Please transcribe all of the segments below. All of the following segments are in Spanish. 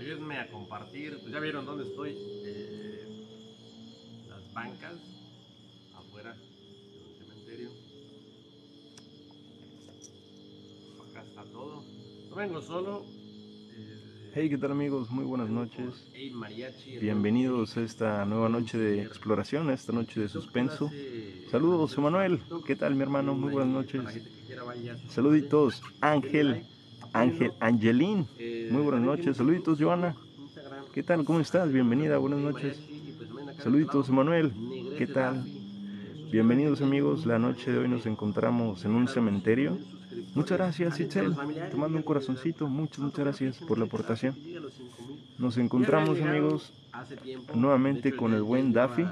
ayúdenme a compartir. Pues ya vieron dónde estoy. eh, las bancas afuera del cementerio. Acá está todo. No vengo solo. eh, Hey, ¿qué tal amigos? Muy buenas noches. Mariachi, Bienvenidos a esta nueva noche de exploración, a esta noche de suspenso. Saludos, Emanuel. ¿Qué tal, mi hermano? Muy buenas noches. Saluditos, Ángel, Ángel, Angelín. Muy buenas noches. Saluditos, Joana. ¿Qué tal? ¿Cómo estás? Bienvenida, buenas noches. Saluditos, Emanuel. ¿Qué tal? Bienvenidos amigos, la noche de hoy nos encontramos en un cementerio. Muchas gracias, Itzel. Te mando un corazoncito. Muchas, muchas gracias por la aportación. Nos encontramos amigos nuevamente con el buen Daffy,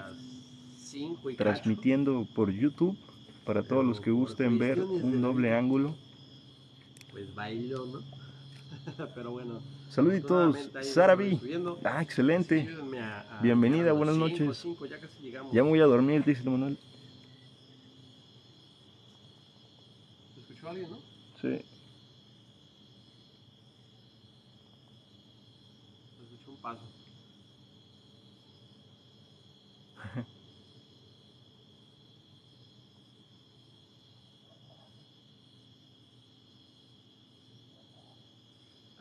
transmitiendo por YouTube para todos los que gusten ver un doble ángulo. Pues bailó, ¿no? Pero bueno. Saluditos, estamos subiendo. Ah, excelente. A- a Bienvenida, a buenas cinco, noches. cinco, ya casi llegamos. Ya me voy a dormir, dice Manuel. ¿Se escuchó alguien, no? Sí. Se escuchó un paso.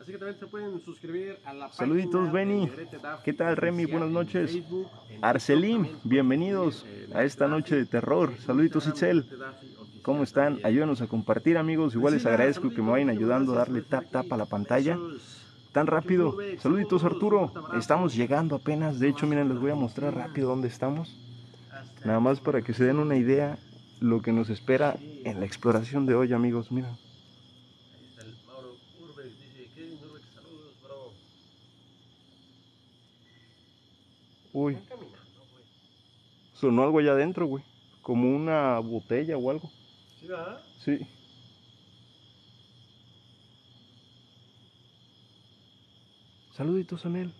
Así que también se pueden suscribir a la Saluditos, Benny. ¿Qué tal, Remy? Buenas en noches. Arcelim, bienvenidos Eh, a esta noche de terror. Saluditos, Itzel. ¿Cómo están? Ayúdenos a compartir, amigos. Igual les agradezco que me vayan ayudando a darle tap tap a la pantalla. Tan rápido. Saluditos, Arturo. Estamos llegando apenas. De hecho, miren, les voy a mostrar rápido dónde estamos. Nada más para que se den una idea lo que nos espera en la exploración de hoy, amigos. Miren. Ahí está el Mauro Urbex, dice, Kevin Urbex, saludos, bro. Uy, sonó algo allá adentro, güey. Como una botella o algo. ¿Sí, verdad? Sí. Saluditos, Anel.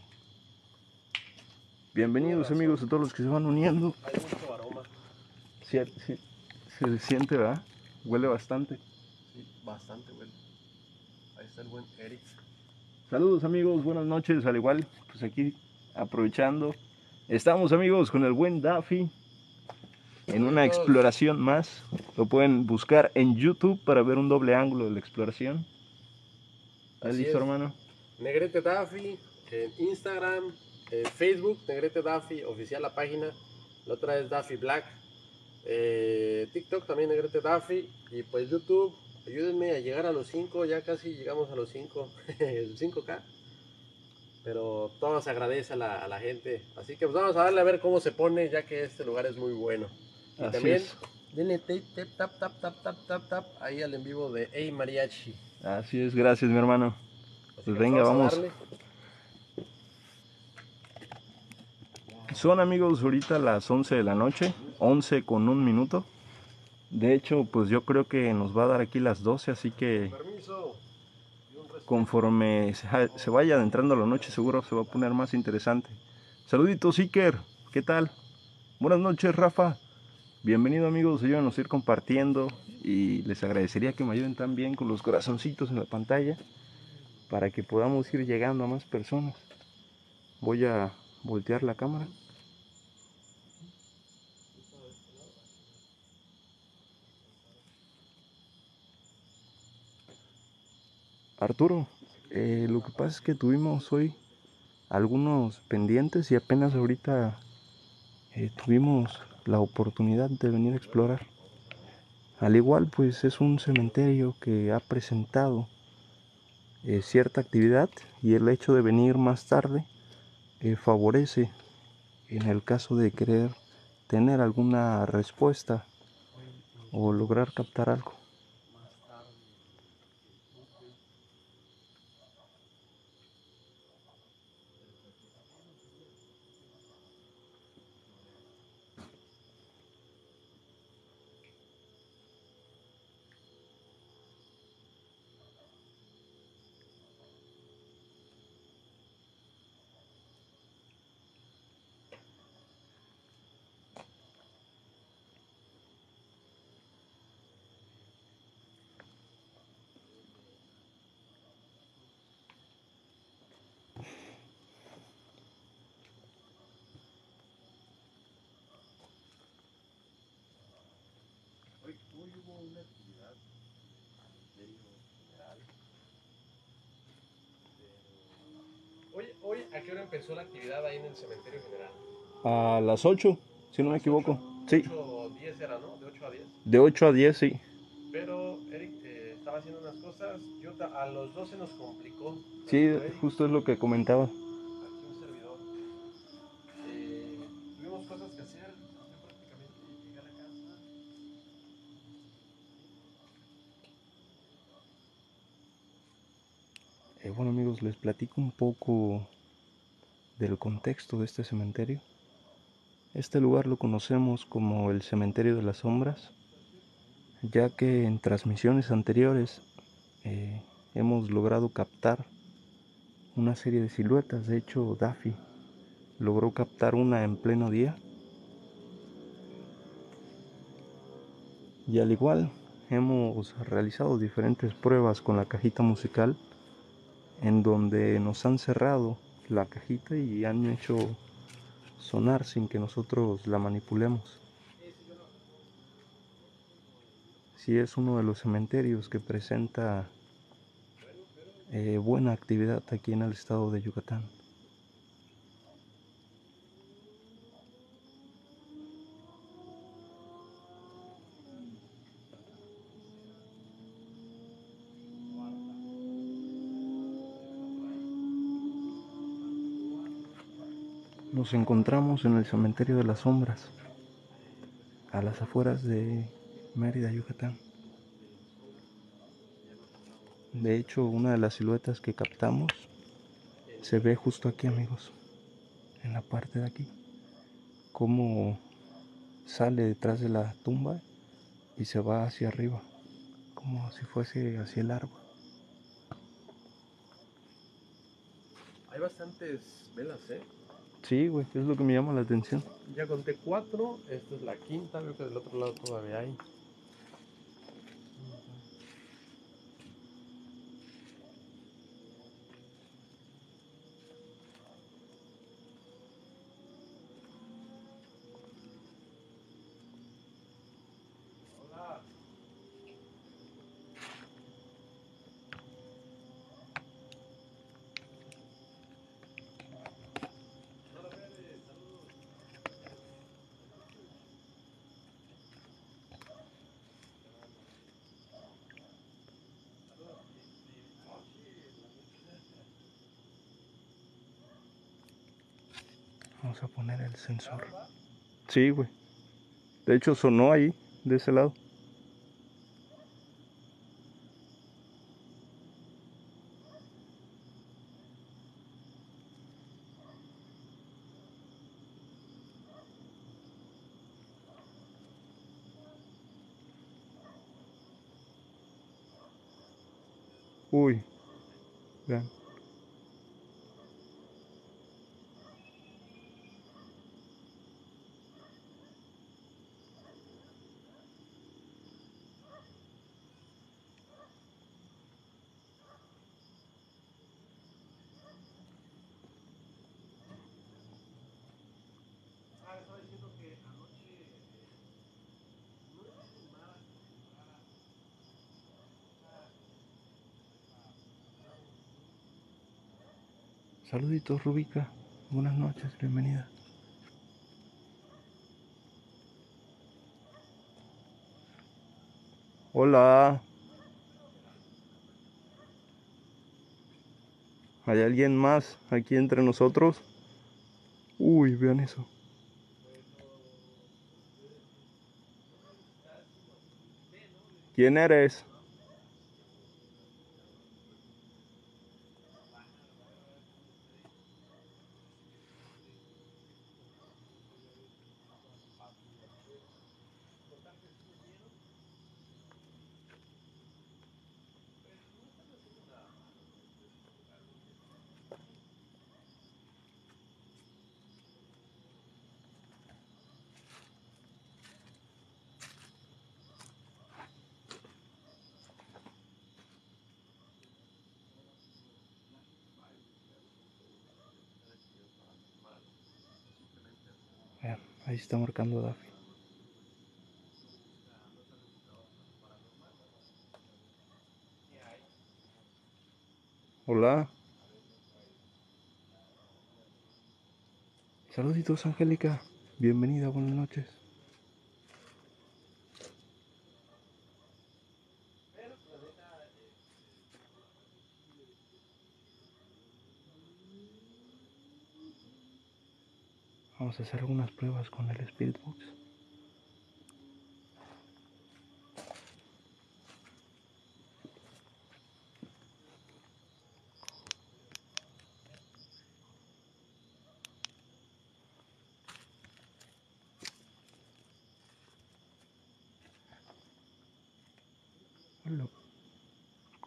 Bienvenidos, amigos, a todos los que se van uniendo. Hay mucho aroma. Sí, sí, se siente, ¿verdad? Huele bastante. Sí, bastante, güey. Ahí está el buen Eric. Saludos, amigos, buenas noches. Al igual, pues aquí aprovechando. Estamos, amigos, con el buen Daffy en una exploración más. Lo pueden buscar en YouTube para ver un doble ángulo de la exploración. ¿Estás Así listo, es. hermano? Negrete Daffy en Instagram, en Facebook, Negrete Daffy, oficial la página. La otra es Daffy Black. Eh, TikTok también Negrete Daffy. Y pues YouTube, ayúdenme a llegar a los 5. Ya casi llegamos a los 5. el 5K. Pero todo se agradece a la, a la gente. Así que pues vamos a darle a ver cómo se pone, ya que este lugar es muy bueno. Y Así también es. denle tap, tap, tap, tap, tap, tap, tap, ahí al en vivo de Ey Mariachi. Así es, gracias, mi hermano. Así Pues venga, vamos. darle. Son amigos ahorita las 11 de la noche, 11 con un minuto. De hecho, pues yo creo que nos va a dar aquí las 12, así que Permiso. Conforme se, vaya adentrando la noche seguro se va a poner más interesante. Saluditos Iker, ¿qué tal? Buenas noches Rafa. Bienvenido amigos, ayúdanos a ir compartiendo y les agradecería que me ayuden también con los corazoncitos en la pantalla para que podamos ir llegando a más personas. Voy a voltear la cámara. Arturo, eh, lo que pasa es que tuvimos hoy algunos pendientes y apenas ahorita eh, tuvimos la oportunidad de venir a explorar. Al igual, pues es un cementerio que ha presentado eh, cierta actividad y el hecho de venir más tarde favorece en el caso de querer tener alguna respuesta o lograr captar algo. Hora empezó la actividad ahí en el cementerio general? A las 8, si no me equivoco. Sí. 8 o 10 era, ¿no? De 8 a 10. De 8 a 10, sí. Pero Eric eh, estaba haciendo unas cosas, yo a los 12 nos complicó. Sí, justo es lo que comentaba. Aquí un servidor. Eh, tuvimos cosas que hacer, yo prácticamente llegué a la casa. Eh, bueno amigos, les platico un poco del contexto de este cementerio. Este lugar lo conocemos como el Cementerio de las Sombras, ya que en transmisiones anteriores eh, hemos logrado captar una serie de siluetas. De hecho, Daffy logró captar una en pleno día. Y al igual, hemos realizado diferentes pruebas con la cajita musical en donde nos han cerrado la cajita y han hecho sonar sin que nosotros la manipulemos. Si es uno de los cementerios que presenta eh, buena actividad aquí en el estado de Yucatán. Nos encontramos en el cementerio de las sombras, a las afueras de Mérida, Yucatán. De hecho, una de las siluetas que captamos se ve justo aquí, amigos, en la parte de aquí, como sale detrás de la tumba y se va hacia arriba, como si fuese hacia el árbol. Hay bastantes velas, ¿eh? Sí, güey, es lo que me llama la atención. Ya conté cuatro, esta es la quinta, veo que del otro lado todavía hay. Vamos a poner el sensor. Sí, güey. De hecho sonó ahí, de ese lado. Uy, vean. Saluditos, Rubica. Buenas noches, bienvenida. Hola. ¿Hay alguien más aquí entre nosotros? Uy, vean eso. ¿Quién eres? está marcando Daffy. Hola. Saluditos, Angélica. Bienvenida, buenas noches. Vamos a hacer algunas pruebas con el Spirit Box.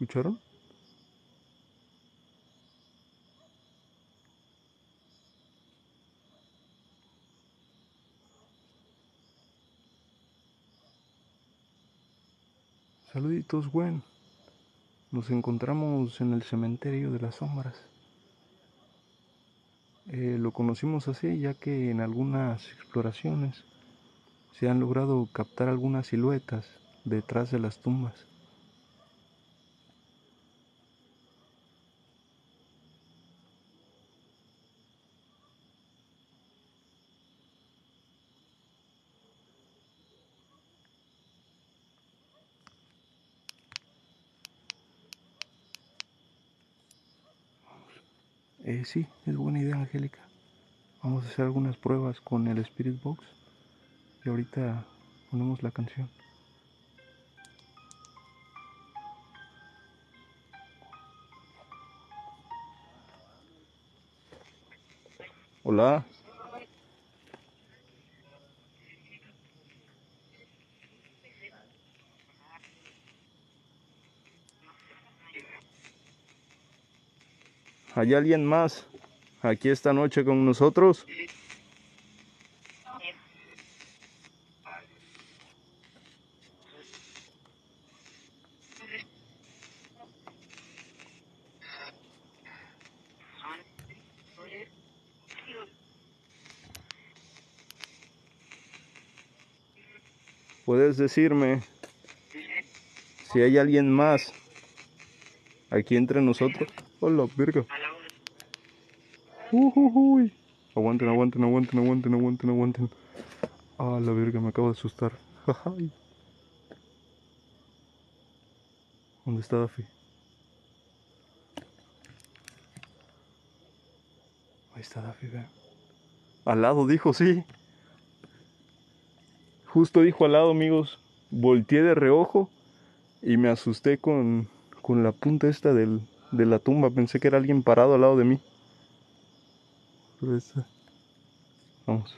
¿Escucharon? Saluditos, Gwen. Nos encontramos en el cementerio de las sombras. Eh, lo conocimos así ya que en algunas exploraciones se han logrado captar algunas siluetas detrás de las tumbas. Eh, sí, es buena idea, Angélica. Vamos a hacer algunas pruebas con el Spirit Box y ahorita ponemos la canción. Hola. ¿Hay alguien más aquí esta noche con nosotros? ¿Puedes decirme si hay alguien más aquí entre nosotros? Hola, verga. Uy. Aguanten, aguanten, aguanten, aguanten, aguanten, aguanten. Ah, la verga, me acabo de asustar. ¿Dónde está Daffy? Ahí está Daffy, vean. Al lado, dijo, sí. Justo dijo al lado, amigos. Volteé de reojo y me asusté con, con la punta esta del, de la tumba. Pensé que era alguien parado al lado de mí. Vamos.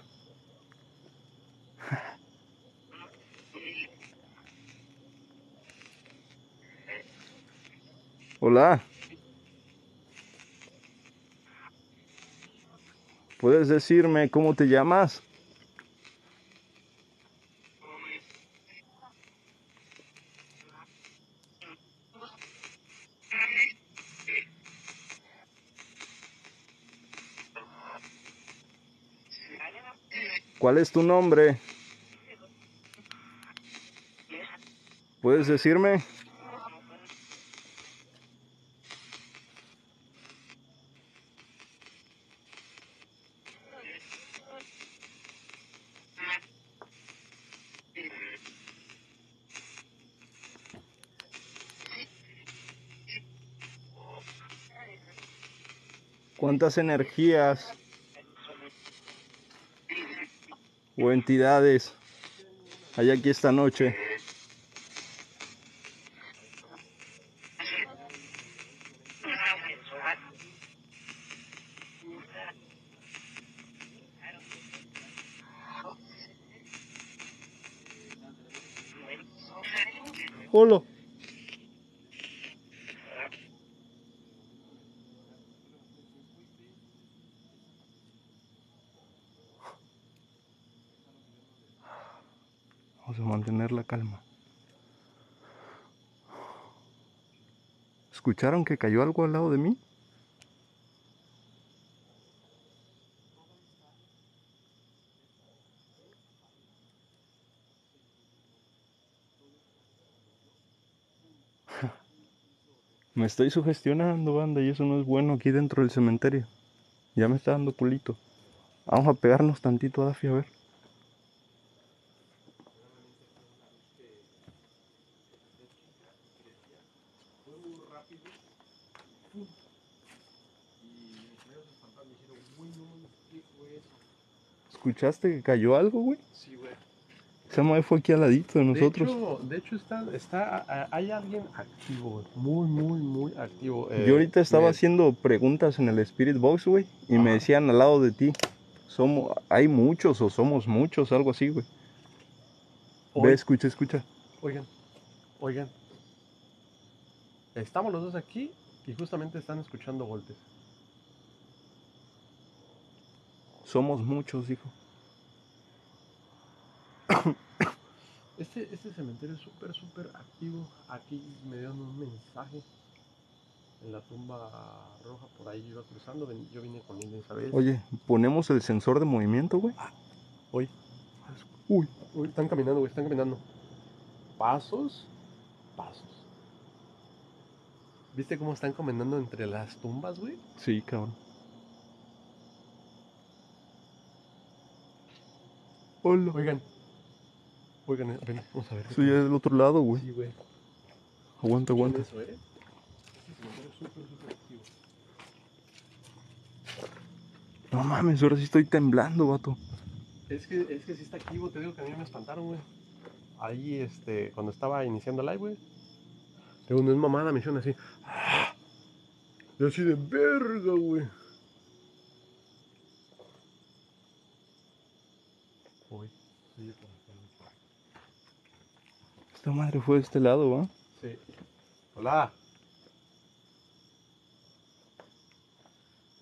Hola. ¿Puedes decirme cómo te llamas? ¿Cuál es tu nombre? ¿Puedes decirme? ¿Cuántas energías o entidades hay aquí esta noche. Hola. Vamos a mantener la calma. ¿Escucharon que cayó algo al lado de mí? Me estoy sugestionando, banda, y eso no es bueno aquí dentro del cementerio. Ya me está dando pulito. Vamos a pegarnos tantito a Dafi, a ver. ¿Escuchaste que cayó algo, güey? Sí, güey. Esa madre fue aquí al ladito de nosotros. De hecho, de hecho está, está, hay alguien activo. Muy, muy, muy activo. Yo ahorita estaba me- haciendo preguntas en el Spirit Box, güey, y me decían al lado de ti, somos, hay muchos o somos muchos, algo así, güey. Ve, escucha, escucha. Oigan, oigan. Estamos los dos aquí y justamente están escuchando golpes. Somos muchos, dijo. Este, este cementerio es súper, súper activo. Aquí me dieron un mensaje en la tumba roja. Por ahí yo iba cruzando. ven- Yo vine con Linda Isabel. Oye, ponemos el sensor de movimiento, güey. Hoy. Uy, Uy, están caminando, güey, están caminando. Pasos, pasos. ¿Viste cómo están caminando entre las tumbas, güey? sí, cabrón. Hola. Oigan. Oigan, eh, ven, vamos a ver. Eso ya es del otro lado, güey. Sí, güey. Aguanta, aguanta. Eso, ¿eh? Cementerio es súper, súper activo. No mames, ahora sí estoy temblando, vato. Es que, es que sí está activo, te digo que a mí me espantaron, güey. Ahí, este, cuando estaba iniciando el live, güey. No es mamada, me hicieron así. Yo así de verga, güey. Uy, sí, por acá. Esta madre fue de este lado, ¿va? Sí. Hola.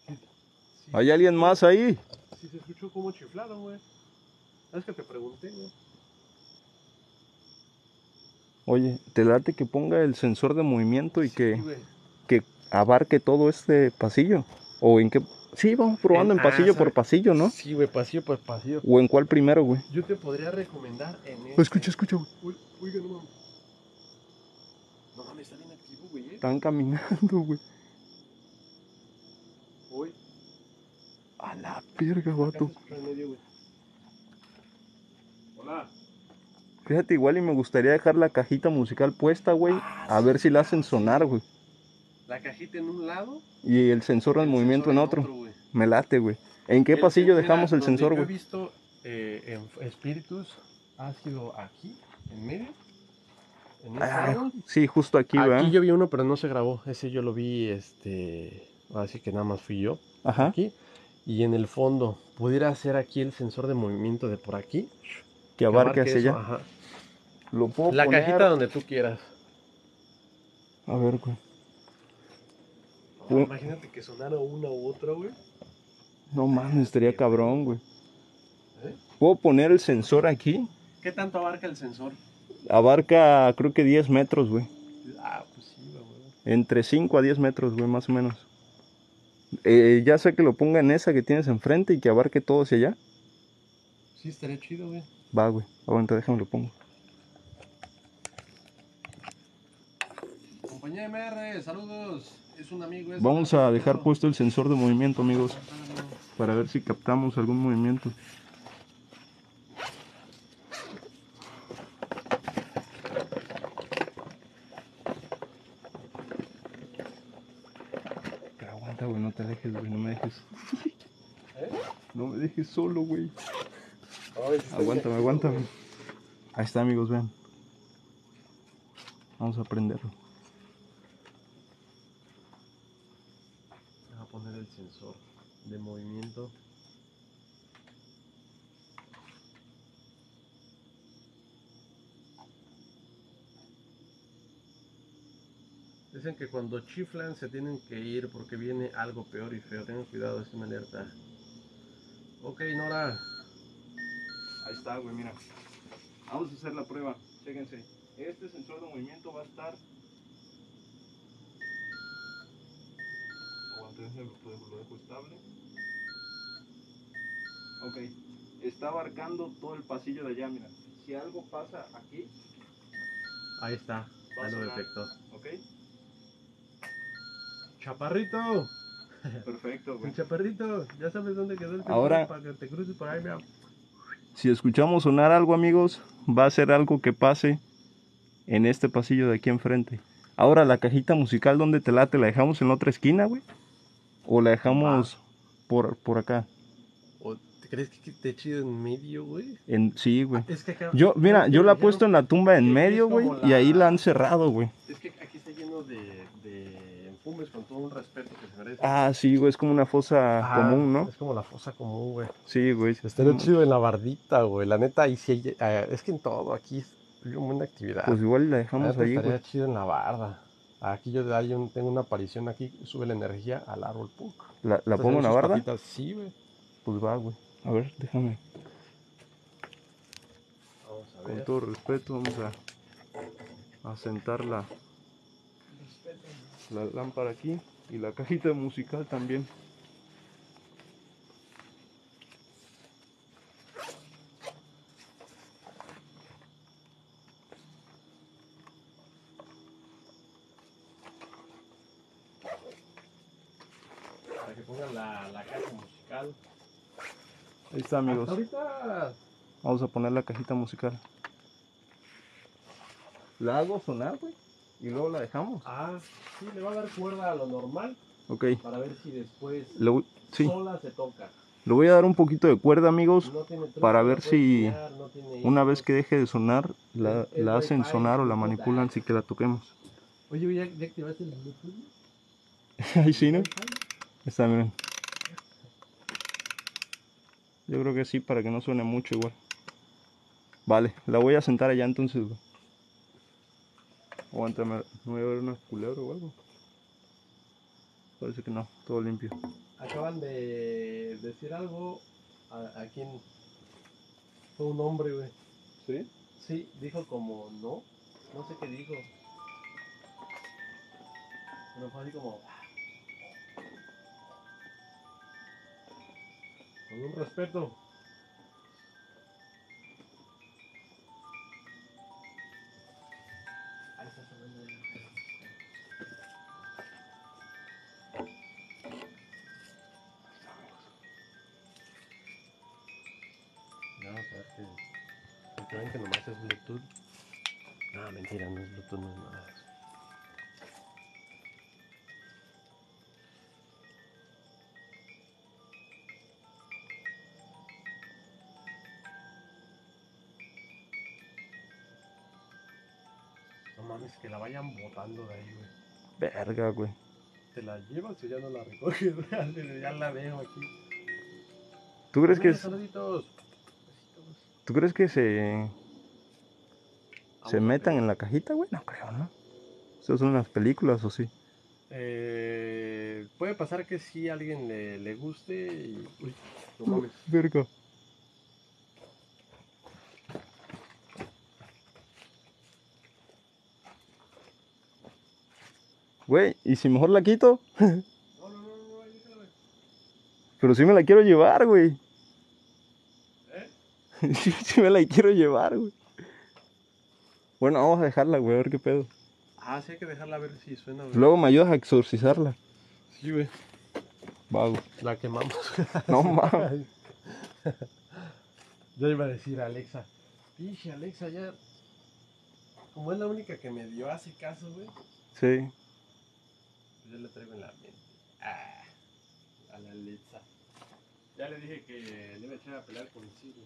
Sí, ¿Hay alguien más ahí? Sí, se escuchó como chiflaron, güey. Es que te pregunté, güey. Oye, te late que ponga el sensor de movimiento y Sí, que, güey. que abarque todo este pasillo. ¿O en qué? Sí, vamos probando En- en, pasillo ah, por pasillo, ¿no? Sí, güey, pasillo por pasillo. ¿O en cuál primero, güey? Yo te podría recomendar en este. Oh, escucha, escucha, güey. Uy, oiga, no mames. No mames, está bien activo, güey. ¿eh? Están caminando, güey. Uy, A la verga, vato. medio. Hola. Fíjate, igual y me gustaría dejar la cajita musical puesta, güey. A ver si la hacen sonar, güey. La cajita en un lado. Y el sensor del el movimiento sensor en otro. Me late, güey. ¿En qué El- pasillo mira, dejamos el sensor, Yo he güey? visto eh, en Espíritus ha sido aquí, en medio. En este Ah, sí, justo aquí, Aquí ¿verdad? yo vi uno, pero no se grabó. Ese yo lo vi, este. Así que nada más fui yo. Ajá. Aquí. Y en el fondo, pudiera ser aquí el sensor de movimiento de por aquí. Que abarque hacia eso, allá. ajá. Lo puedo La poner- cajita donde tú quieras. A ver, güey. Imagínate que sonara una u otra, güey. No mames, estaría cabrón, güey. ¿Eh? Puedo poner el sensor aquí. ¿Qué tanto abarca el sensor? Abarca, creo que 10 metros, güey. Ah, pues sí, güey. güey. Entre 5 a 10 metros, güey, más o menos. Eh, ya sé que lo ponga en esa que tienes enfrente y que abarque todo hacia allá. Sí, estaría chido, güey. Va, güey. Aguanta, déjame lo pongo. Compañía MR, saludos. Vamos a dejar puesto el sensor de movimiento, amigos, para ver si captamos algún movimiento. Pero aguanta, güey, no te dejes, güey, no me dejes. ¿Eh? No me dejes solo, güey. Aguántame, aguántame. Ahí está, amigos, vean. Vamos a prenderlo. güey. Voy a poner el sensor de movimiento. Dicen que cuando chiflan se tienen que ir porque viene algo peor y feo. Tengan cuidado, es una alerta. Ok, Nora. Ahí está, güey, mira. Vamos a hacer la prueba. Chéquense. Este sensor de movimiento va a estar. Aguantense, lo lo dejo estable. Ok. Está abarcando todo el pasillo de allá, mira. Si algo pasa aquí, Ahí está. Ya lo detectó. ¿ok? Chaparrito. Perfecto, güey. chaparrito, ya sabes dónde quedó el Ahora- para que te cruces por ahí, mira. Si escuchamos sonar algo, amigos, va a ser algo que pase en este pasillo de aquí enfrente. Ahora, la cajita musical, ¿dónde te late? ¿La dejamos en la otra esquina, güey? ¿O la dejamos por, por acá? ¿O te crees que esté chido en medio, güey? En, sí, güey. Es que acá... Yo, mira, yo la he puesto en la tumba en medio, güey, como y ahí la- la han cerrado, güey. Es que aquí está lleno de, de empumes con todo un respeto que se merece. Ah, sí, güey, es como una fosa Ajá, común, ¿no? Es como la fosa común, güey. Sí, güey. Estaría chido en la bardita, güey. La neta, ahí sí hay... eh, es que en todo aquí es hay una buena actividad. Pues igual la La dejamos ahí, estaría güey. chido en la barda. Aquí yo hay un- tengo una aparición aquí, sube la energía al árbol punk. ¿La, la pongo en la barda? Sí, güey. Pues va, güey. A ver, déjame. Vamos a Con ver. todo respeto, vamos a, a sentar la, la lámpara aquí y la cajita musical también. Para que pongan la, la caja musical. Ahí está, amigos. Ahorita. Vamos a poner la cajita musical. ¿La hago sonar, güey? Y luego la dejamos. Ah, sí, le va a dar cuerda a lo normal Ok. para ver si después sí, sola se toca. le voy a dar un poquito de cuerda, amigos. No tiene truco, para ver si no Una vez que deje de sonar, la, hacen sonar o la manipulan sin que la toquemos. Oye, ¿ya, ya activaste el Bluetooth? Ahí sí, ¿no? Está, miren. Yo creo que sí, para que no suene mucho igual. Vale, la voy a sentar allá entonces, güey. Aguántame, no voy a ver una culebra o algo. Parece que no, todo limpio. Acaban de decir algo a, a quien fue un hombre, güey. ¿Sí? Sí, dijo como no, no sé qué dijo. Pero fue así como. Con respeto. Mames, que la vayan botando de ahí, güey. Verga, güey. ¿Te la llevas o ya no la recoges? ya la veo aquí. ¿Tú crees que, es- saluditos. ¿tú crees que se, se Vamos a metan en la cajita, güey? No creo, ¿no? ¿Eso son las películas o sí? Eh, puede pasar que sí a alguien le, le guste y. Uy, no mames. Verga. Güey, ¿y si mejor la quito? No, no, no, no, ahí déjala, güey. Pero sí me la quiero llevar, güey. ¿Eh? Sí, sí me la quiero llevar, güey. Bueno, vamos a dejarla, güey, a ver qué pedo. Ah, sí hay que dejarla ver si suena, güey. Luego me ayudas a exorcizarla. Sí, güey. Vago. La quemamos. No mames. Yo iba a decir a Alexa. Pinche Alexa, ya. Como es la única que me dio hace caso, güey. Sí. Yo le traigo en la mente. Ah, a la Alexa. Ya le dije que le iba a echar a pelear consigo.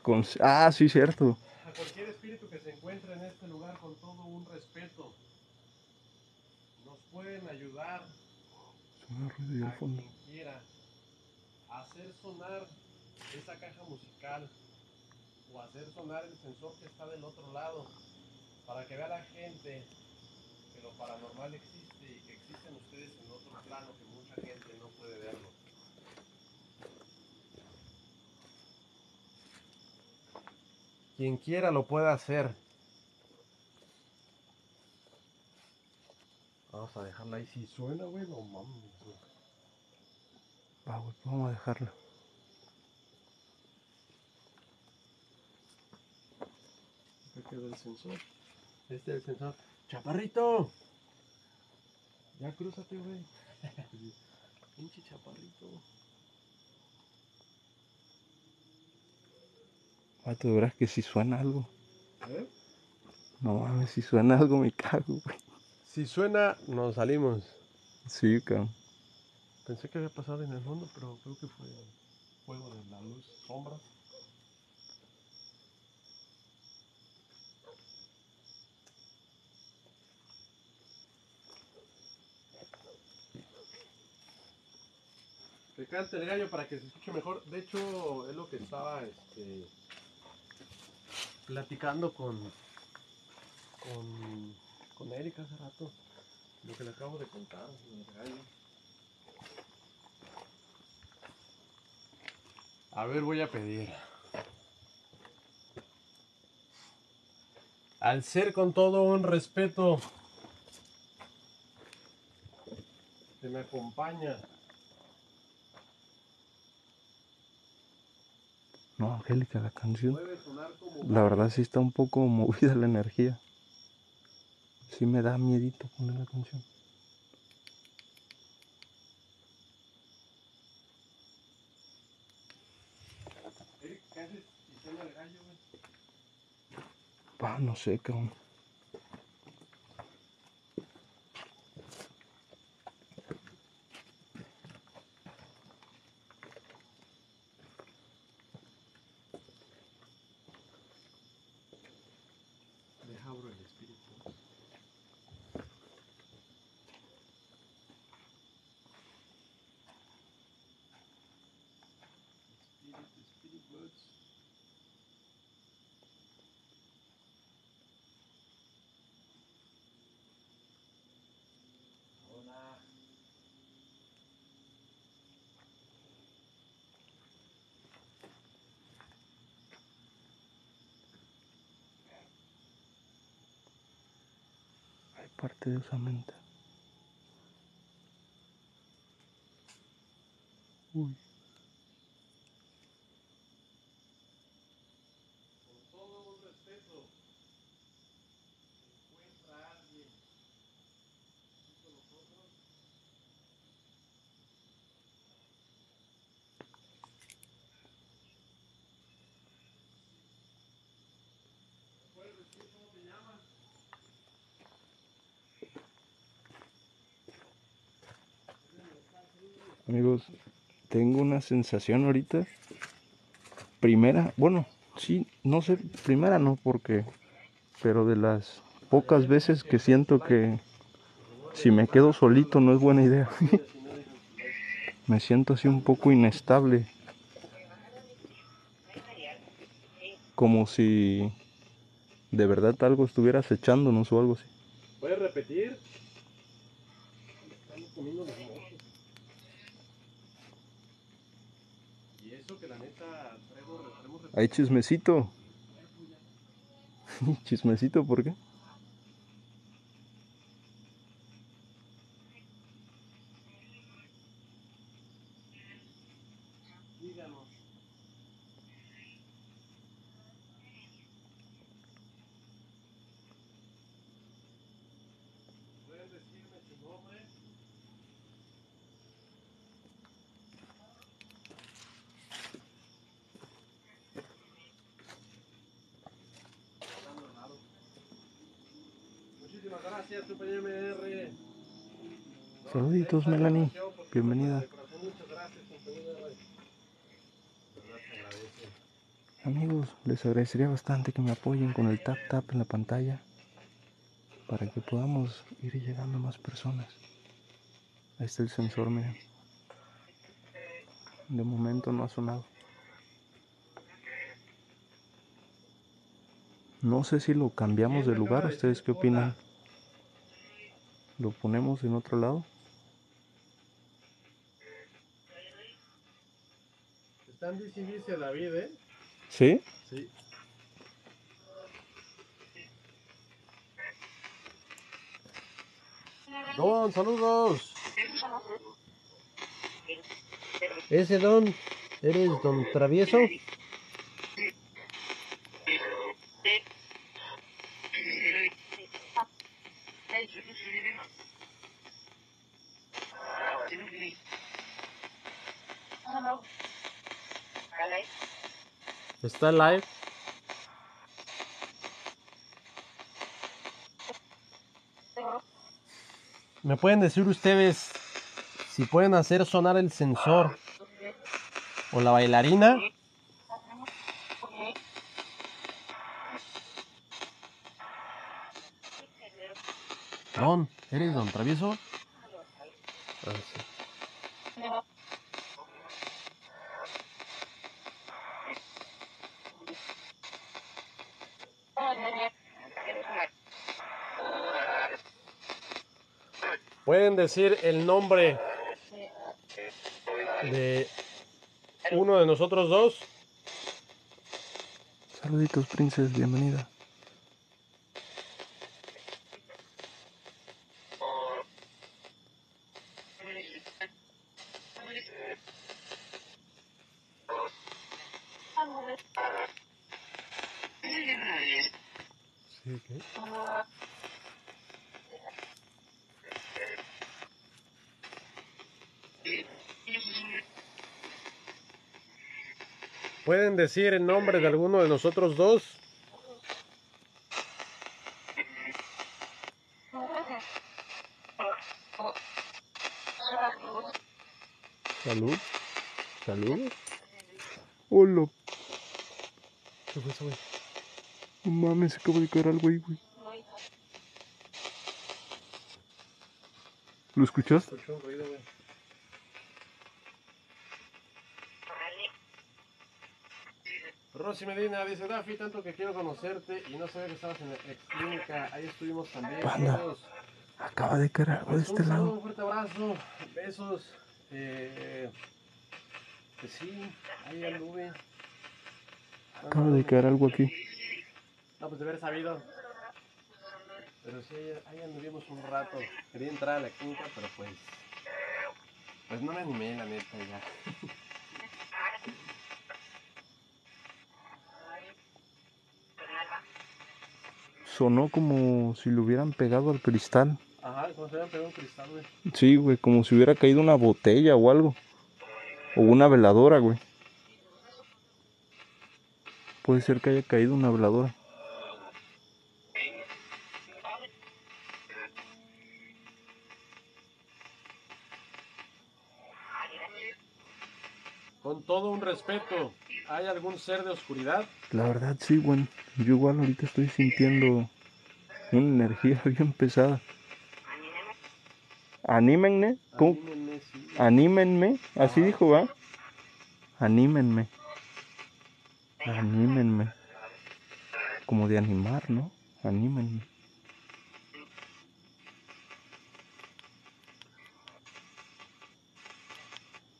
Con... Ah, sí, cierto. A cualquier espíritu que se encuentre en este lugar con todo un respeto. Nos pueden ayudar Suena ruido a fondo. quien quiera a hacer sonar esa caja musical o hacer sonar el sensor que está del otro lado para que vea la gente que lo paranormal existe existen ustedes en otro plano que mucha gente no puede verlo. Quien quiera lo puede hacer. Vamos a dejarla ahí. Si suena, güey, no mames. Va, güey, vamos a dejarla. Acá quedó el sensor. Este es el sensor. ¡Chaparrito! Ya crúzate, güey. Pinche chaparrito. Vato, de verdad que si suena algo. ¿Eh? No mames, si suena algo me cago, güey. Si suena, nos salimos. Sí, cabrón. Pensé que había pasado en el fondo, pero creo que fue fuego de la luz, sombras. Que cante el gallo para que se escuche mejor. De hecho, es lo que estaba este, platicando con, con, con Erika hace rato. Lo que le acabo de contar. A ver, voy a pedir. Al ser con todo un respeto que me acompaña. No, Angélica, la canción. La verdad sí está un poco movida la energía. Sí me da miedito poner la canción. Pa, no sé, cabrón. Parte de esa mente. Uy, Con todo un respeto, encuentra a alguien aquí con nosotros. ¿Puedes decir cómo te llamas? Amigos, tengo una sensación ahorita. Primera, bueno, sí, no sé, primera no, porque, pero de las pocas veces que siento que si me quedo solito no es buena idea. me siento así un poco inestable. Como si de verdad algo estuviera acechándonos o algo así. ¿Puedes repetir? Estamos comiendo los mocos. Y eso que la neta traigo, traemos Hay chismecito. chismecito, ¿por qué? Díganos. ¿Pueden decirme su nombre? Hablando raro. Muchísimas gracias, compañero MR. Saluditos, Esta Melanie. información, por Bienvenida. de corazón, Muchas gracias, compañero MR. De verdad se agradece. Amigos, les agradecería bastante que me apoyen con el tap tap en la pantalla para que podamos ir llegando a más personas. Ahí está el sensor, miren. De momento no ha sonado. No sé si lo cambiamos de lugar, ¿ustedes qué opinan? ¿Lo ponemos en otro lado? Están dice y dice David, ¿eh? ¿Sí? Sí. Don, saludos. Ese don, ¿eres don Travieso? Está live. ¿Me pueden decir ustedes si pueden hacer sonar el sensor o la bailarina? Don, ¿eres don Travieso? ¿Pueden decir el nombre de uno de nosotros dos? Saluditos, princes, bienvenida. Sí, ¿qué? ¿Pueden decir el nombre de alguno de nosotros dos? Salud. Salud. Hola. ¿Qué fue eso, güey? No mames, acabo de caer algo ahí, güey. ¿Lo escuchaste? Escuché un ruido, Rosy Medina dice, Dafi, tanto que quiero conocerte y no sabía que estabas en la clínica. Ahí estuvimos también. Panda. Acaba de caer algo de Pues este un lado. un fuerte abrazo, besos. Eh, pues sí, ahí anduve. Acaba de caer algo aquí. No, pues de haber sabido. Pero sí, ahí, ahí anduvimos un rato. Quería entrar a la clínica, pero pues. Pues no me animé, la neta, ya. Sonó como si le hubieran pegado al cristal. Ajá, como se habían pegado un cristal, güey. Sí, güey, como si hubiera caído una botella o algo. O una veladora, güey. Puede ser que haya caído una veladora. Con todo un respeto, ¿hay algún ser de oscuridad? La verdad, sí, güey. Yo igual ahorita estoy sintiendo una energía bien pesada. Anímenme. ¿Cómo? Anímenme, sí. Anímenme. Así Ajá. dijo, ¿va? Anímenme. Anímenme. Como de animar, ¿no? Anímenme.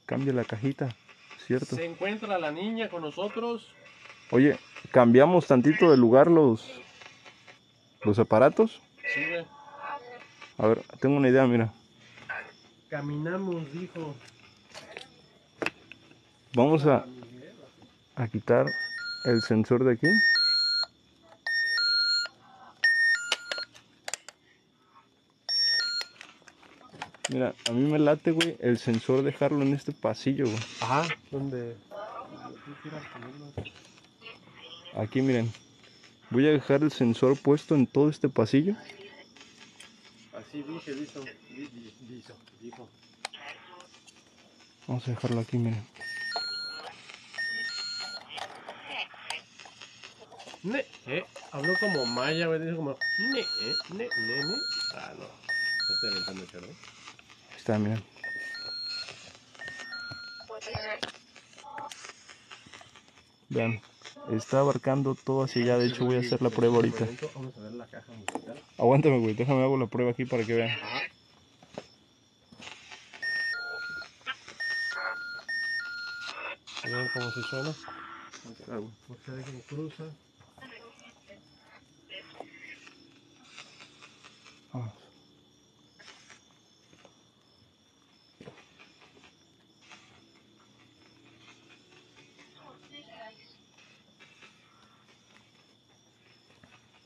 Cambia la cajita, ¿cierto? ¿Se encuentra la niña con nosotros? Oye, cambiamos tantito de lugar los, los aparatos. Sí, güey. A ver, tengo una idea, mira. Caminamos, dijo. Vamos a, a quitar el sensor de aquí. Mira, a mí me late, güey, el sensor dejarlo en este pasillo, güey. Ajá, donde. Aquí, miren. Voy a dejar el sensor puesto en todo este pasillo. Así dije, di- di- Dijo, dijo. Vamos a dejarlo aquí, miren. Ne, eh, habló como maya, güey, dijo como ne, eh, ne, ne, ne. Ah, no. Me estoy aventando chorro. Ahí está, miren. Vean, está abarcando todo hacia allá. De hecho, voy a hacer la prueba ahorita. Vamos a ver la caja musical. Aguántame, güey. Déjame hago la prueba aquí para que vean. Cómo se suena. Cruza. Vamos.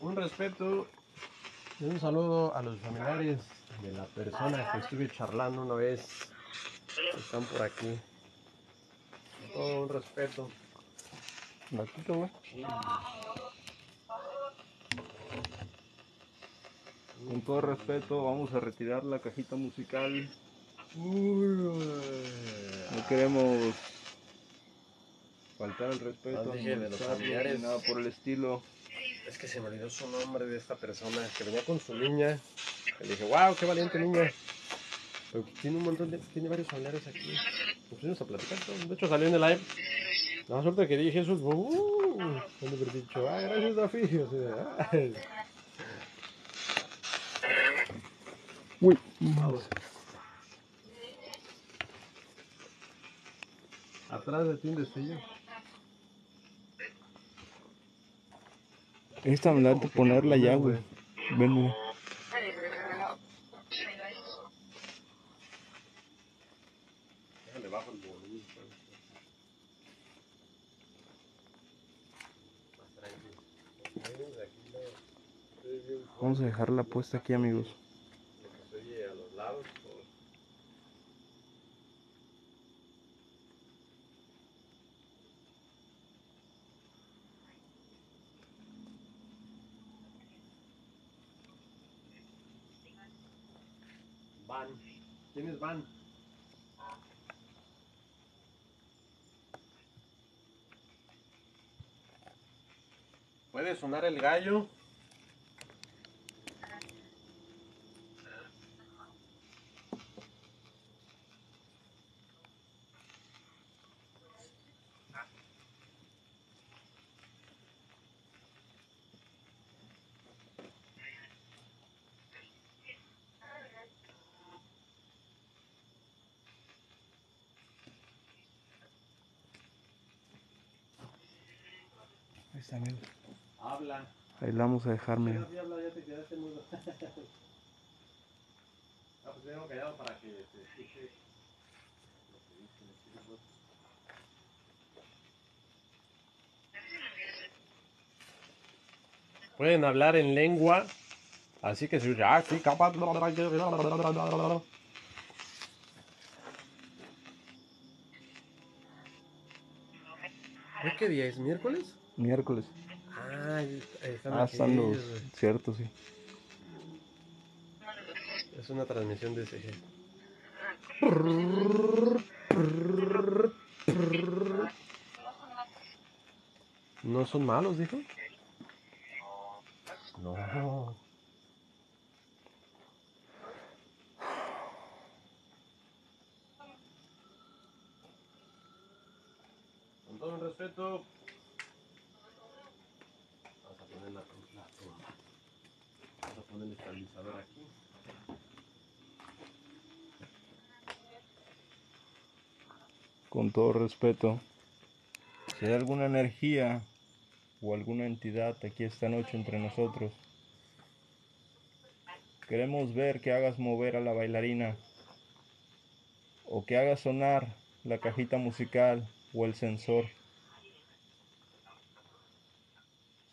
Un respeto un saludo a los familiares de la persona que estuve charlando una vez. Están por aquí. todo un respeto. Latito, güey. Con todo respeto, vamos a retirar la cajita musical. No queremos faltar el respeto No de los familiares. nada por el estilo. Es que se me olvidó su nombre de esta persona que venía con su niña. Le dije, wow, qué valiente niña. Pero tiene un montón de. Tiene varios familiares aquí. Nos pusimos a platicar. De hecho, salió en el live. La suerte que dije eso. Uh, cuando haber dicho, ah, gracias, Dafi. Uy, Vamos. Atrás de ti un destello. Esta me la de ponerla ya, güey. Ven, güey. Pues. Vamos a dejarla puesta aquí, amigos. Lo que se oye a los lados. pues. Van. Puede sonar el gallo. Amigos. Habla. Ahí la vamos a dejar, Ya, mira. sí, habla, ya te quedaste mudo. ah, pues tengo callado para que se escuche. Pueden hablar en lengua, así que si ah, sí, capaz. ¿Hoy qué día es? ¿Miércoles? Miércoles. Ah, ahí están Ah, están los. güey. Cierto, sí. Es una transmisión de SG. ¿No son malos, dijo? No. Con todo el respeto. Vamos a poner la, la tumba. Vamos a poner el estabilizador aquí. Todo respeto. Si hay alguna energía o alguna entidad aquí esta noche entre nosotros, queremos ver que hagas mover a la bailarina o que hagas sonar la cajita musical o el sensor.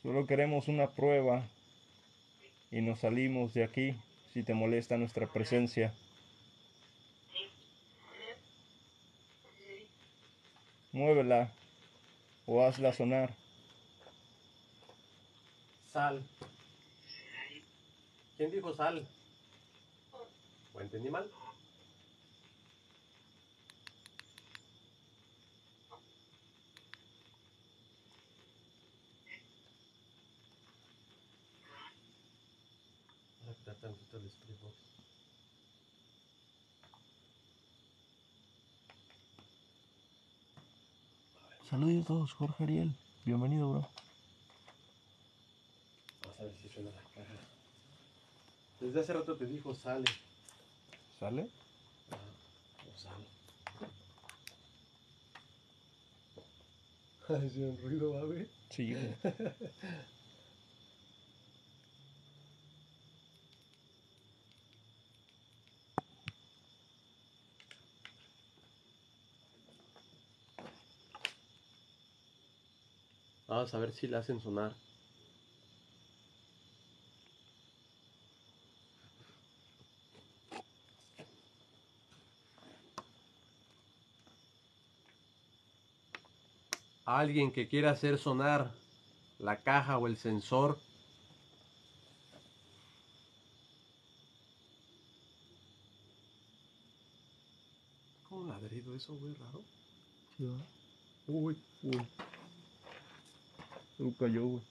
Solo queremos una prueba y nos salimos de aquí si te molesta nuestra presencia. Muévela o hazla sonar. Sal. ¿Quién dijo sal? ¿O entendí mal? Voy a quitar tantito el split box. Saludos a todos, Jorge Ariel. Bienvenido, bro. Vamos a ver si suena la caja. Desde hace rato te dijo sale. ¿Sale? Ah, o sal. Ay, sí, un ruido, va, güey. Sí. Vamos a ver si le hacen sonar. alguien que quiera hacer sonar la caja o el sensor. ¿Cómo ladrido eso, güey? Raro. Sí, ¿verdad? Uy, uy. Uh, cayó, güey.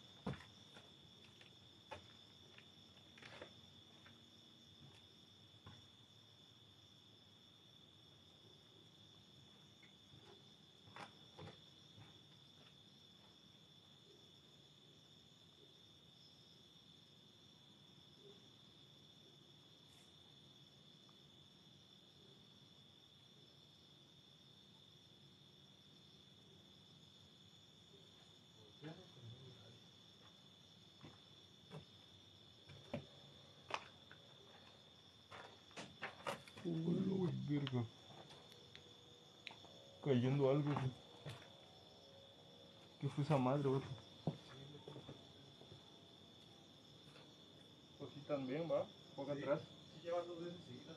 Uy, verga. Cayendo algo, güey. ¿Qué fue esa madre, güey? Pues sí, también, va. Poco atrás. Sí, lleva dos veces seguidas.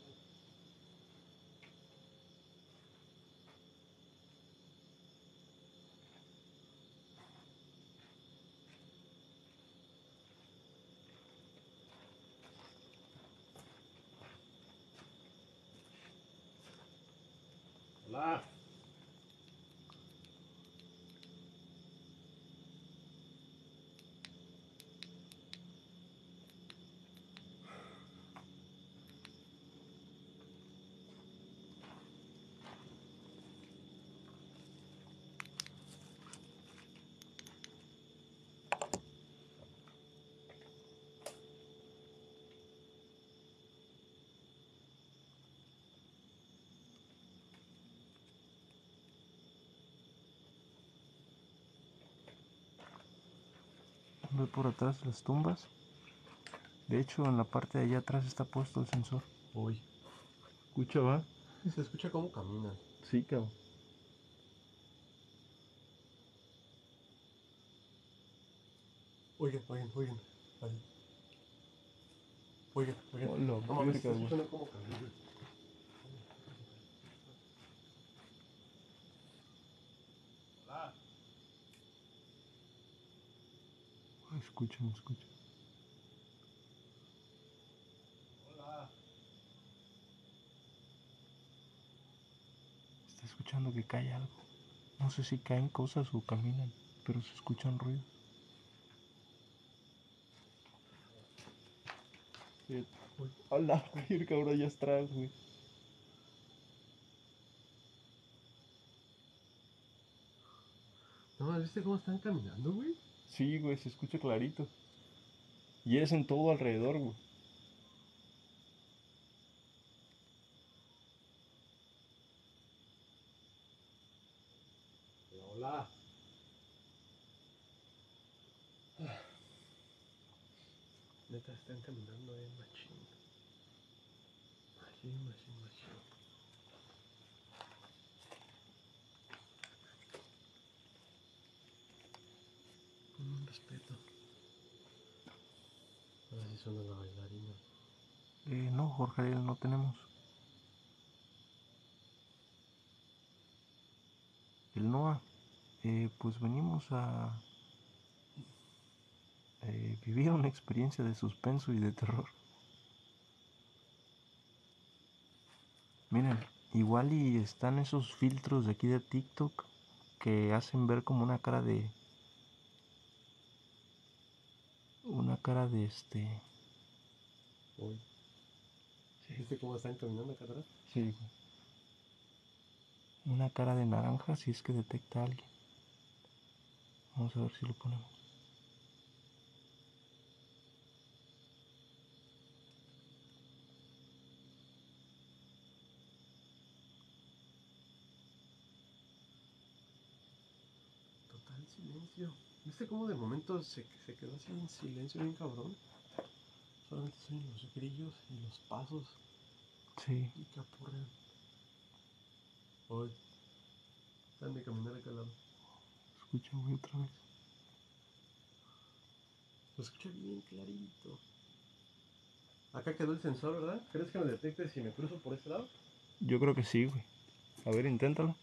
Ve por atrás de las tumbas. De hecho, en la parte de allá atrás está puesto el sensor. Uy. Escucha, va. Se escucha cómo caminan. Sí, cabrón. Oigan, oigan, oigan. Ahí. Oigan, oigan. Hola, No mames, cómo. Hola. Escuchen, escuchen. Hola. Está escuchando que cae algo. No sé si caen cosas o caminan, pero se escuchan ruidos. Hola, verga, ahora ya atrás, güey. No, ¿viste cómo están caminando, güey? Sí, güey, se escucha clarito. Y es en todo alrededor, güey. Hola. Neta, están caminando en machín. Machín, machín, machín. Con un respeto. Eh, no, Jorge, Ariel, no tenemos. El NOA, eh, pues venimos a eh, vivir una experiencia de suspenso y de terror. Miren, igual y están esos filtros de aquí de TikTok que hacen ver como una cara de... Una cara de este... Uy. ¿Viste cómo están caminando acá atrás? Sí, güey. Una cara de naranja si es que detecta a alguien. Vamos a ver si lo ponemos. Total silencio. ¿Viste cómo de momento se, se quedó así en silencio bien cabrón? Solamente se oyen los grillos y los pasos Sí. y que apurrean. Hoy. Están de caminar acá al lado. Escucha, güey, otra vez. Lo escuché bien clarito. Acá quedó el sensor, ¿verdad? ¿Crees que me detecte si me cruzo por este lado? Yo creo que sí, güey. A ver, inténtalo.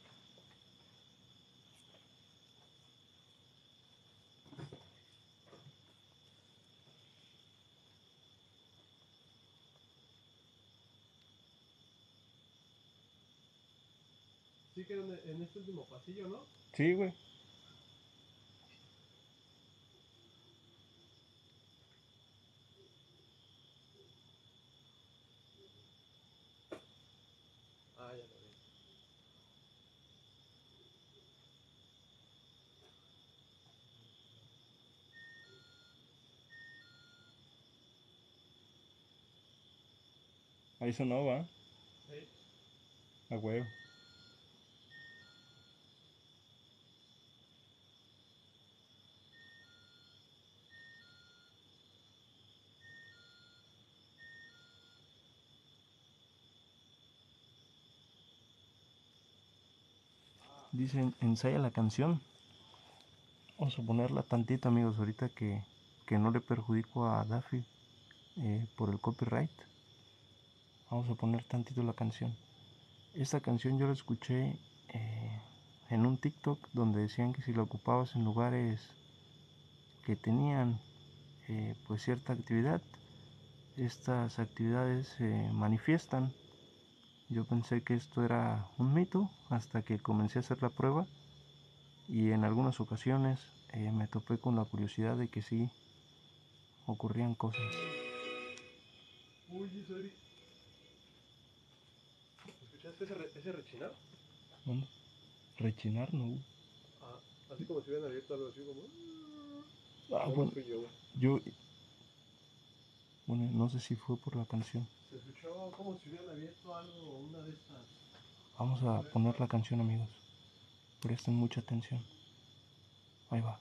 que era en este último pasillo, ¿no? Sí, güey. Ah, ya lo vi. Ahí sonó, va. Sí. A huevo. Dicen, ensaya la canción. Vamos a ponerla tantito, amigos, ahorita que, que no le perjudico a Daffy eh, por el copyright. Vamos a poner tantito la canción. Esta canción yo la escuché eh, en un TikTok donde decían que si la ocupabas en lugares que tenían eh, pues cierta actividad, estas actividades se manifiestan yo pensé que esto era un mito hasta que comencé a hacer la prueba y en algunas ocasiones eh, me topé con la curiosidad de que sí ocurrían cosas. Uy, sorry. ¿Escuchaste ese, ese rechinar? ¿Dónde? Rechinar, no. Ah, así como si hubieran abierto algo así como... Ah, No, bueno, yo... Bueno, no sé si fue por la canción. Se escuchó como si hubieran abierto algo, una de estas. Vamos a poner la canción, amigos. Presten mucha atención. Ahí va.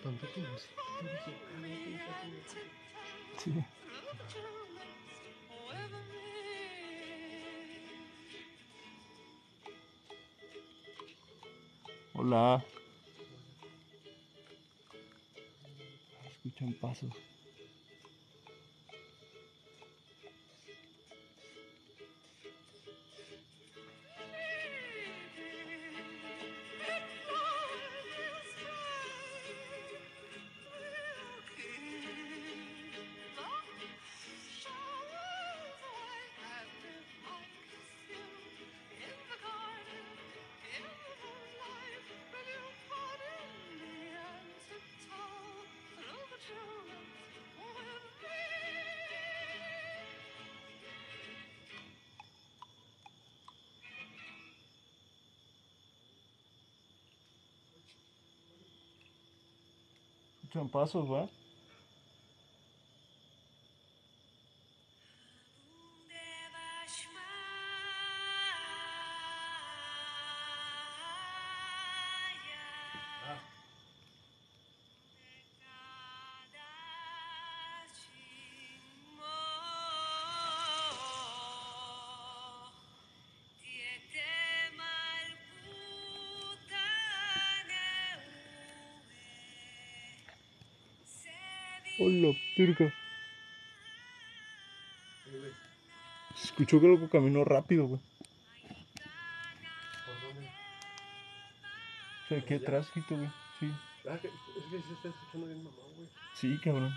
Como si... Sí. Hola. Escuchan pasos. Escuchan pasos, Hola, güey. Se escuchó que algo caminó rápido, güey. ¿Por dónde? O sea, aquí atrás, güey. Sí. Ah, es que se está escuchando bien mamón, güey. Sí, cabrón.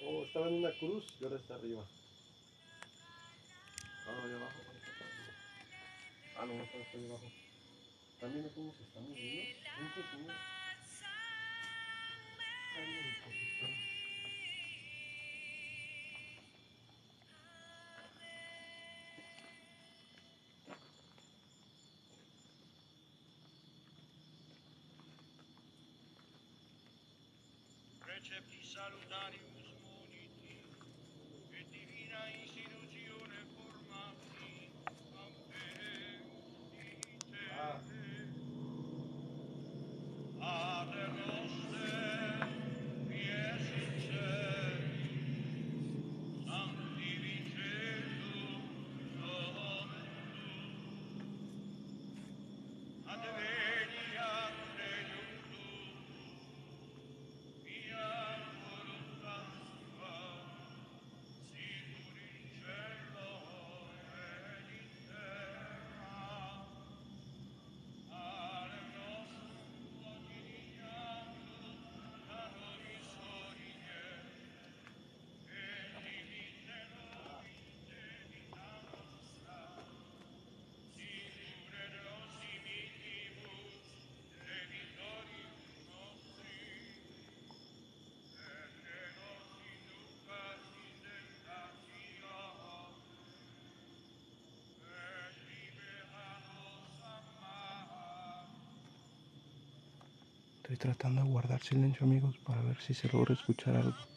Oh, estaba en una cruz y ahora está arriba. Ah, ahí abajo. Ah, no, está ahí abajo. También es como se está moviendo. fece di salutare. Estoy tratando de guardar silencio, amigos, para ver si se logra escuchar algo.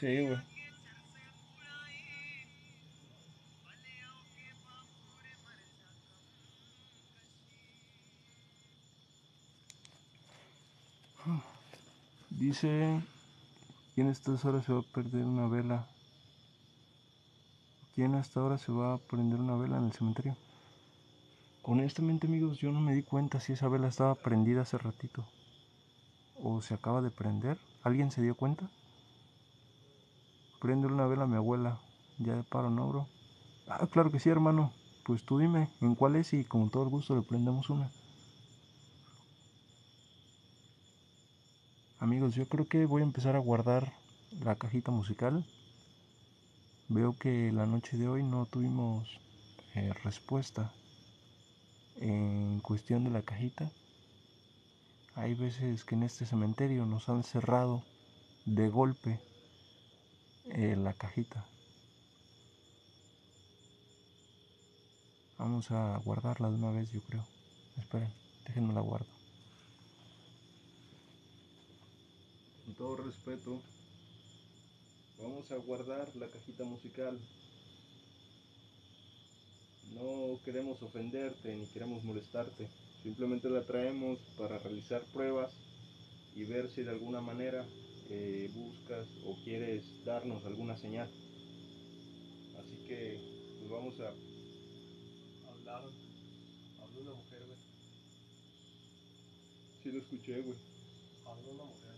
Sí. Dice, ¿quién a estas horas se va a perder una vela? ¿Quién hasta ahora se va a prender una vela en el cementerio? Honestamente, amigos, yo no me di cuenta si esa vela estaba prendida hace ratito. ¿O se acaba de prender? ¿Alguien se dio cuenta? Prende una vela a mi abuela. Ya de paro, ¿no, bro? Ah, claro que sí, hermano. Pues tú dime, ¿en cuál es? Y con todo el gusto le prendemos una. Amigos, yo creo que voy a empezar a guardar la cajita musical. Veo que la noche de hoy no tuvimos eh, respuesta en cuestión de la cajita. Hay veces que en este cementerio nos han cerrado de golpe eh, la cajita. Vamos a guardarla de una vez, yo creo. Esperen, déjenme la guardo. Con todo respeto, vamos a guardar la cajita musical. No queremos ofenderte ni queremos molestarte. Simplemente la traemos para realizar pruebas y ver si de alguna manera eh, buscas o quieres darnos alguna señal. Así que pues vamos a... Hablaron. Habló una mujer, güey. Sí lo escuché, güey. Habló una mujer.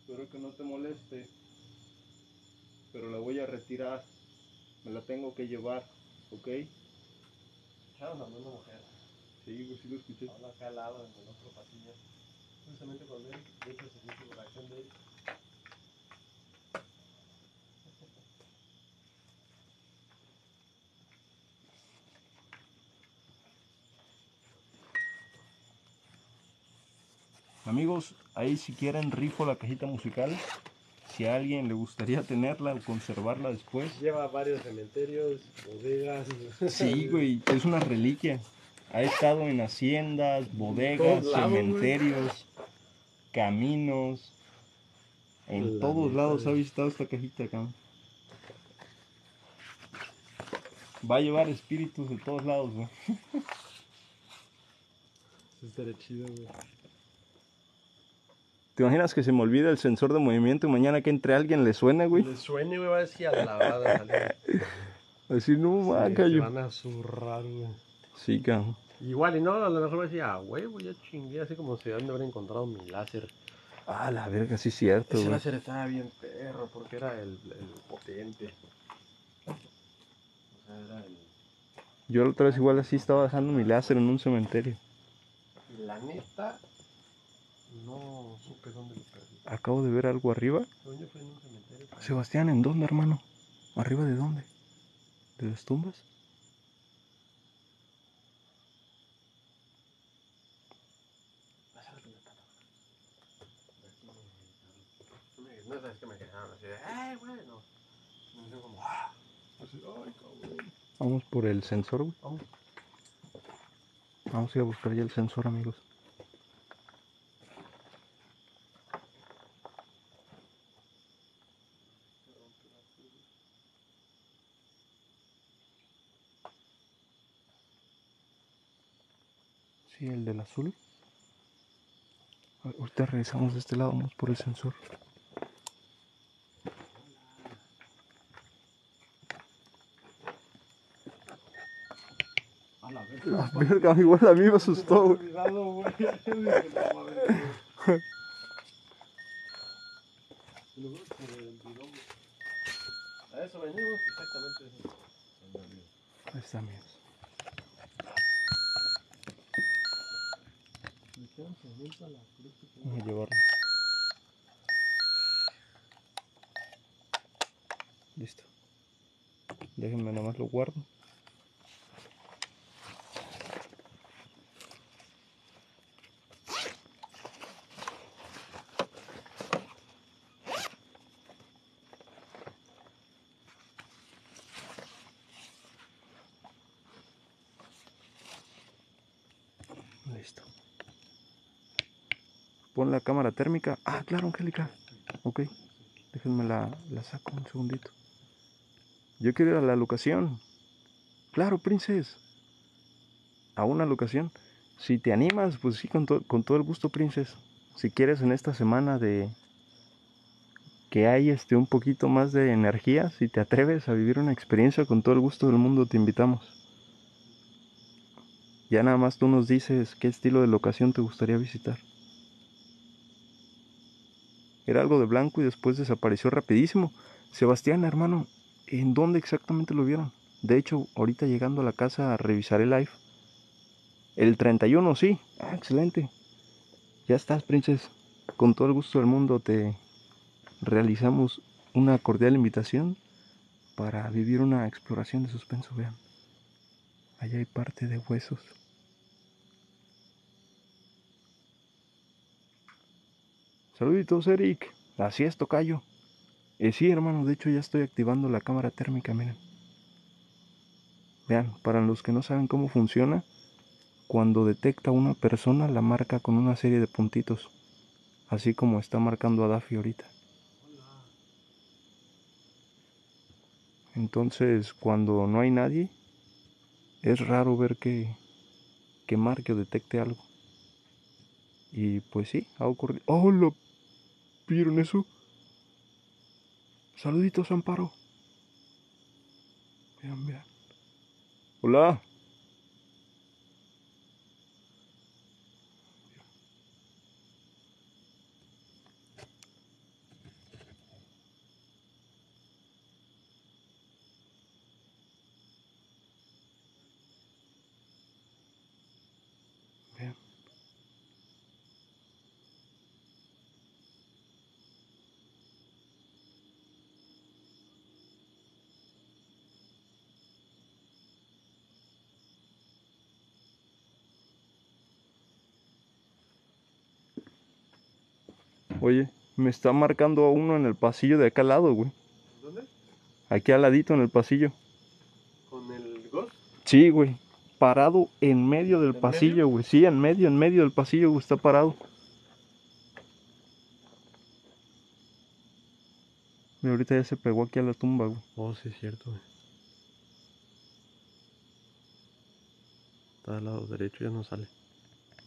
Espero que no te moleste. Pero la voy a retirar. Me la tengo que llevar, ¿ok? Escucharon habló una mujer. Sí, güey, sí lo escuché. Habla acá al lado, en el otro pasillo. Justamente cuando él hizo el servicio de de él. Amigos, ahí si quieren rifo la cajita musical. Si a alguien le gustaría tenerla o conservarla después. Lleva varios cementerios, bodegas. Sí, güey, es una reliquia. Ha estado en haciendas, bodegas, lados, cementerios, caminos, En La todos neta, lados ha visitado esta cajita, cabrón. Va a llevar espíritus de todos lados, güey. Eso estaría chido, güey. ¿Te imaginas que se me olvida el sensor de movimiento y mañana que entre alguien le suene, güey? Le suene, güey, va a decir a la. Así no, Sí, maca, se yo. van a zurrar, güey. Sí, cabrón. Igual, y no, a lo mejor va a decir, ah, güey, ya chingué, así como si han de haber encontrado mi láser. Ah, la verga, sí es cierto, Ese güey. láser estaba bien perro, porque era el, el potente. O sea, era el... Yo la otra vez igual así estaba dejando mi láser en un cementerio. La neta, no supe dónde lo perdí. Acabo de ver algo arriba. Según yo fue en un cementerio. pero- Sebastián, ¿en dónde, hermano? ¿Arriba de dónde? ¿De las tumbas? No sabes que me quedaron ¡ah! Así, ¡ay, cabrón! Vamos por el sensor, güey. Vamos. Vamos a ir a buscar ya el sensor, amigos. Sí, el del azul. Ahorita regresamos de este lado, vamos por el sensor. A la vez. La verga, igual a mí me asustó, güey. A eso venimos, exactamente. Ahí está, amigos. Vamos a llevarlo. Listo. Déjenme nomás lo guardo. Listo. Pon la cámara térmica. Ah, claro, Angélica. Ok. Déjenme la, la saco un segundito. Yo quiero ir a la locación. Claro, princes. A una locación. Si te animas, pues sí, con, to- con todo el gusto, princes. Si quieres en esta semana de que hay este un poquito más de energía, si te atreves a vivir una experiencia con todo el gusto del mundo, te invitamos. Ya nada más tú nos dices qué estilo de locación te gustaría visitar. Era algo de blanco y después desapareció rapidísimo. Sebastián, hermano, ¿en dónde exactamente lo vieron? De hecho, ahorita llegando a la casa revisaré live. El 31, sí. Ah, excelente. Ya estás, princes. Con todo el gusto del mundo te realizamos una cordial invitación para vivir una exploración de suspenso. Vean. Allá hay parte de huesos. Saluditos, Eric. Así es, tocayo. Eh, sí, hermano, de hecho ya estoy activando la cámara térmica, miren. Vean, para los que no saben cómo funciona, cuando detecta una persona la marca con una serie de puntitos, así como está marcando a Daffy ahorita. Entonces, cuando no hay nadie, es raro ver que, que marque o detecte algo. Y pues sí, ha ocurrido. ¡Oh, lo vieron eso! Saluditos, Amparo. Vean, vean. Hola. Oye, me está marcando a uno en el pasillo de acá al lado, güey. ¿Dónde? Aquí al ladito en el pasillo. ¿Con el Ghost? Sí, güey. Parado en medio del ¿En pasillo, medio? güey. Sí, en medio, en medio del pasillo, güey. Está parado. Y ahorita ya se pegó aquí a la tumba, güey. Oh, sí, es cierto, güey. Está al lado derecho, ya no sale.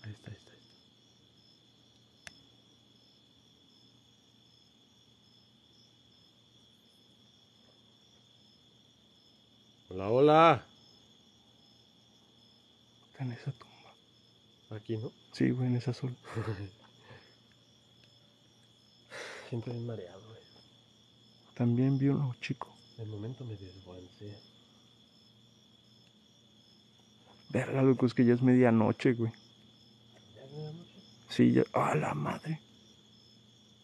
Ahí está, ahí está. Hola. Está en esa tumba. Aquí, ¿no? Sí, güey, en esa azul. Siento bien mareado, güey. También vi uno chico. De momento me desguancé. Verga, loco, es que ya es medianoche, güey. ¿Ya es medianoche? Sí, ya. ¡Ah, la madre!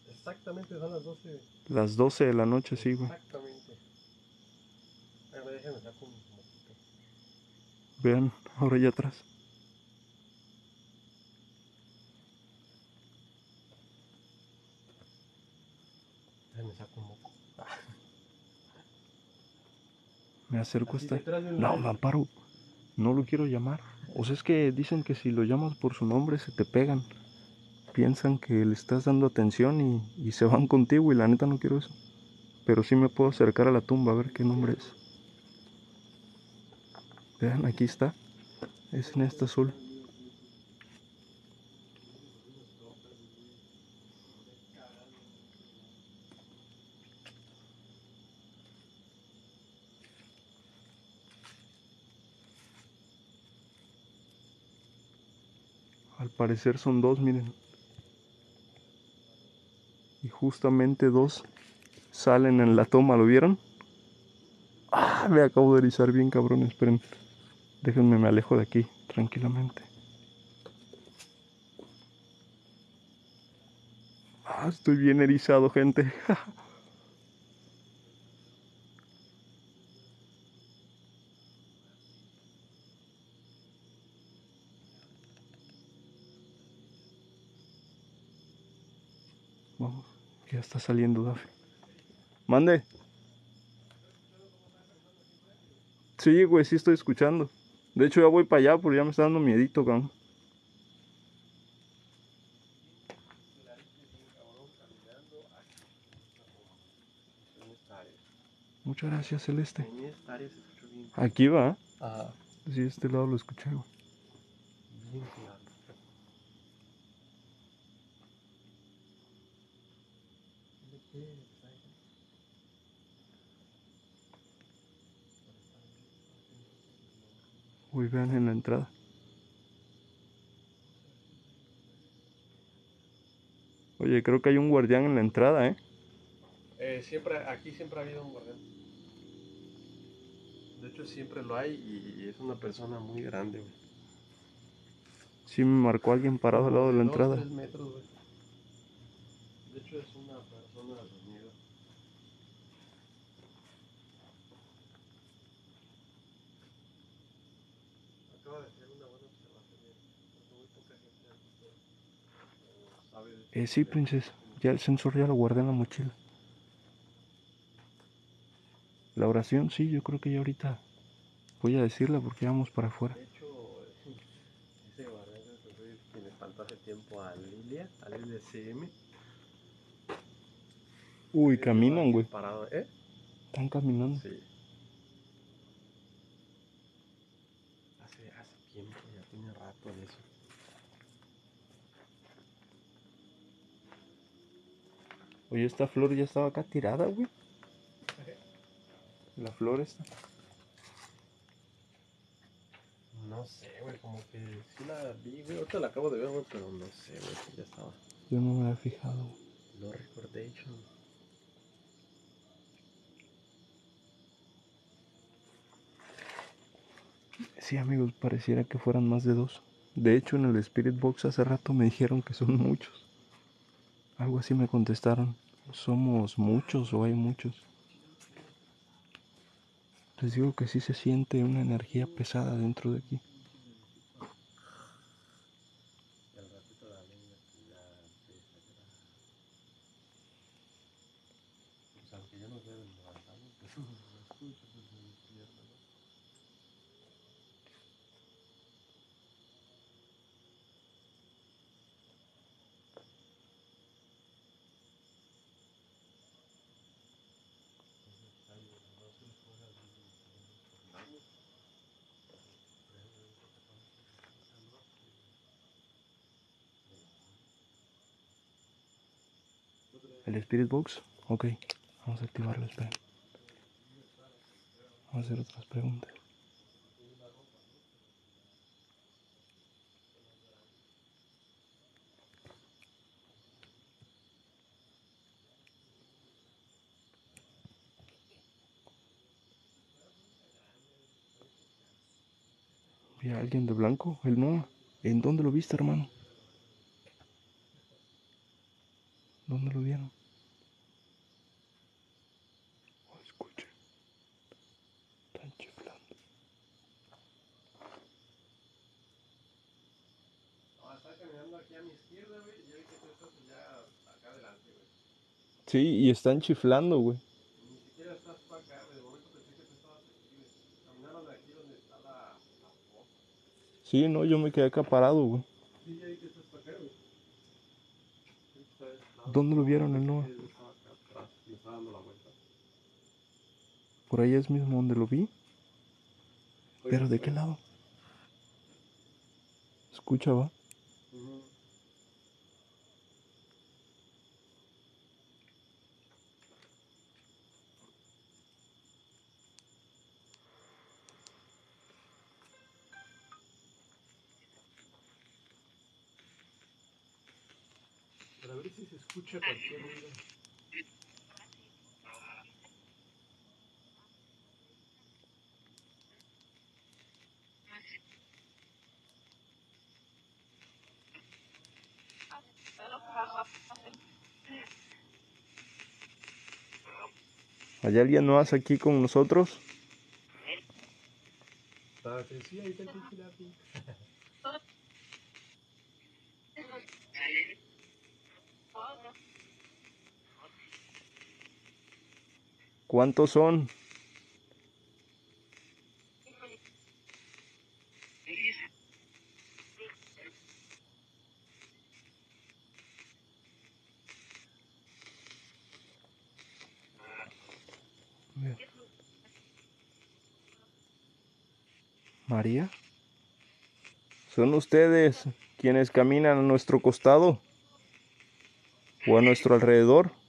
Exactamente, son las 12. Las 12 de la noche, sí, güey. Exactamente. A ver, déjame sacar un. Vean, ahora ya atrás. Déjame sacar un moco. Me acerco hasta. No, árbol. me amparo. No lo quiero llamar. O sea, es que dicen que si lo llamas por su nombre se te pegan. Piensan que le estás dando atención y, y se van contigo y la neta no quiero eso. Pero sí me puedo acercar a la tumba a ver qué nombre es. Vean, aquí está. Es en esta azul. Al parecer son dos, miren. Y justamente dos salen en la toma, ¿lo vieron? Ah, me acabo de erizar bien, cabrón. Esperen. Déjenme, me alejo de aquí, tranquilamente. Ah, estoy bien erizado, gente. Vamos, ya está saliendo Daffy. Mande. Sí, güey, sí estoy escuchando. De hecho, ya voy para allá porque ya me está dando miedito, cabrón. Muchas gracias, Celeste. Aquí va. Ajá. Sí, este lado lo escuché. Bien Uy, vean en la entrada. Oye, creo que hay un guardián en la entrada, ¿eh? Eh, siempre, aquí siempre ha habido un guardián. De hecho, siempre lo hay y es una persona muy grande, güey. Sí me marcó alguien parado al lado de la Dos, entrada. tres metros, güey. De hecho, es una persona dormida. Acaba de ser una buena observación, eh, porque muy poca gente ha visto o sabe de Eh, sí, princesa. Ya el sensor ya lo guardé en la mochila. La oración, sí, yo creo que ya ahorita voy a decirla porque ya vamos para afuera. De hecho, ese guardián fue quien espantó hace tiempo a Lilia, a Lilia CM. Uy, caminan, güey. Parado, ¿eh? Están caminando. Sí. Hace, hace tiempo, ya tiene rato de eso. Oye, esta flor ya estaba acá tirada, güey. La flor esta. No sé, güey, como que sí la vi, güey. Ahorita la acabo de ver, güey, pero no sé, güey, si ya estaba. Yo no me había fijado. No recordation. Sí, amigos, pareciera que fueran más de dos. De hecho, en el Spirit Box hace rato me dijeron que son muchos. Algo así me contestaron. ¿Somos muchos o hay muchos? Les digo que sí se siente una energía pesada dentro de aquí. Y al ratito la leña pues, ya empieza a quedar. Pues aunque ya nos deben levantando, pues no escucho, pues me despierto, ¿no? El Spirit Box. Ok. Vamos a activarlo, esperen. Vamos a hacer otras preguntas. Vi a alguien de blanco, el Noah. ¿En dónde lo viste, hermano? ¿Dónde lo vieron? Oh, escuchen. Están chiflando. No, está caminando aquí a mi izquierda, güey. y Yo vi que tú estás ya acá adelante, güey. Sí, y están chiflando, güey. Sí, no, yo me quedé acá parado, güey. Acá, güey. ¿Dónde lo vieron el Noah? Por ahí es mismo donde lo vi. Pero ¿de qué lado? Escucha, va. Escucha cualquier ruido. ¿Hay alguien más aquí con nosotros? Sí, sí, ahí está el pinche lápiz. ¿Cuántos son? María. ¿Son ustedes quienes caminan a nuestro costado o a nuestro alrededor?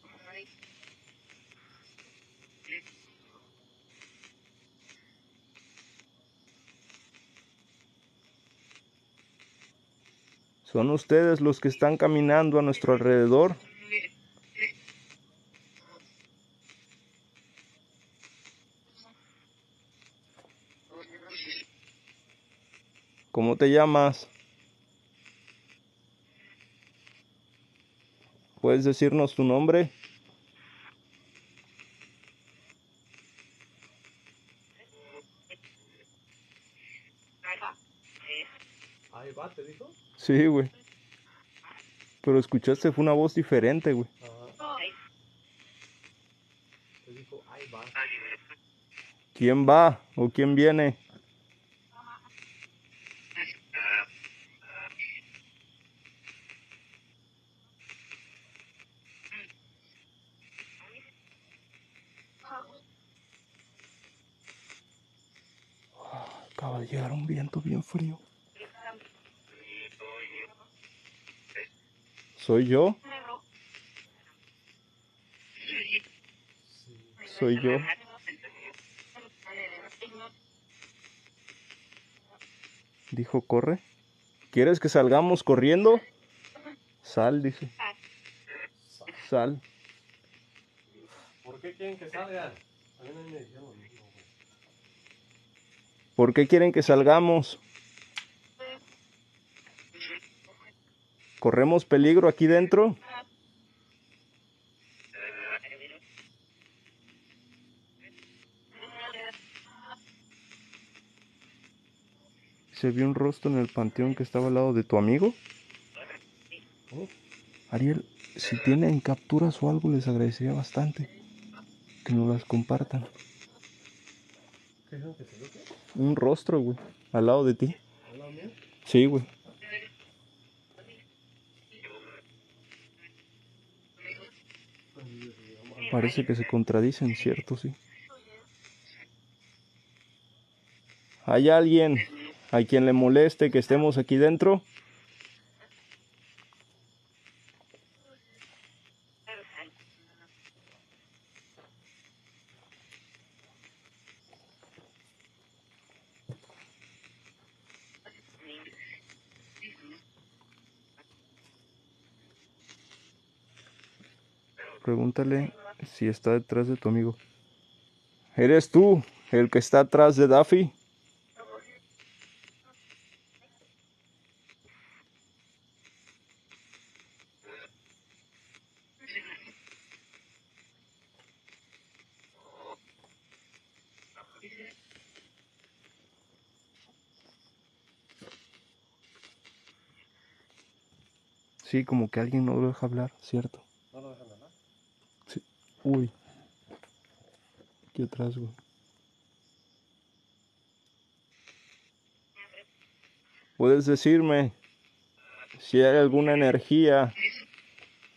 ¿Son ustedes los que están caminando a nuestro alrededor? ¿Cómo te llamas? ¿Puedes decirnos tu nombre? Ahí va, ¿te dijo? Sí, güey. Pero escuchaste, fue una voz diferente, güey. ¿Quién va o quién viene? Acaba de llegar un viento bien frío. ¿Soy yo? Soy yo. Dijo, corre. ¿Quieres que salgamos corriendo? Sal, dice. Sal. ¿Por qué quieren que salgan? ¿Por qué quieren que salgamos? ¿Corremos peligro aquí dentro? Se vio un rostro en el panteón que estaba al lado de tu amigo. Ariel, si tienen capturas o algo, les agradecería bastante que nos las compartan. ¿Qué se lo que? Un rostro, güey, al lado de ti. ¿Al lado mío? Sí, güey. Parece que se contradicen, cierto, sí. ¿Hay alguien a quien le moleste que estemos aquí dentro? Pregúntale si está detrás de tu amigo. ¿Eres tú el que está atrás de Daffy? Sí, como que alguien no lo deja hablar, ¿cierto? No lo dejan hablar. Uy. Aquí atrás. ¿Puedes decirme si hay alguna energía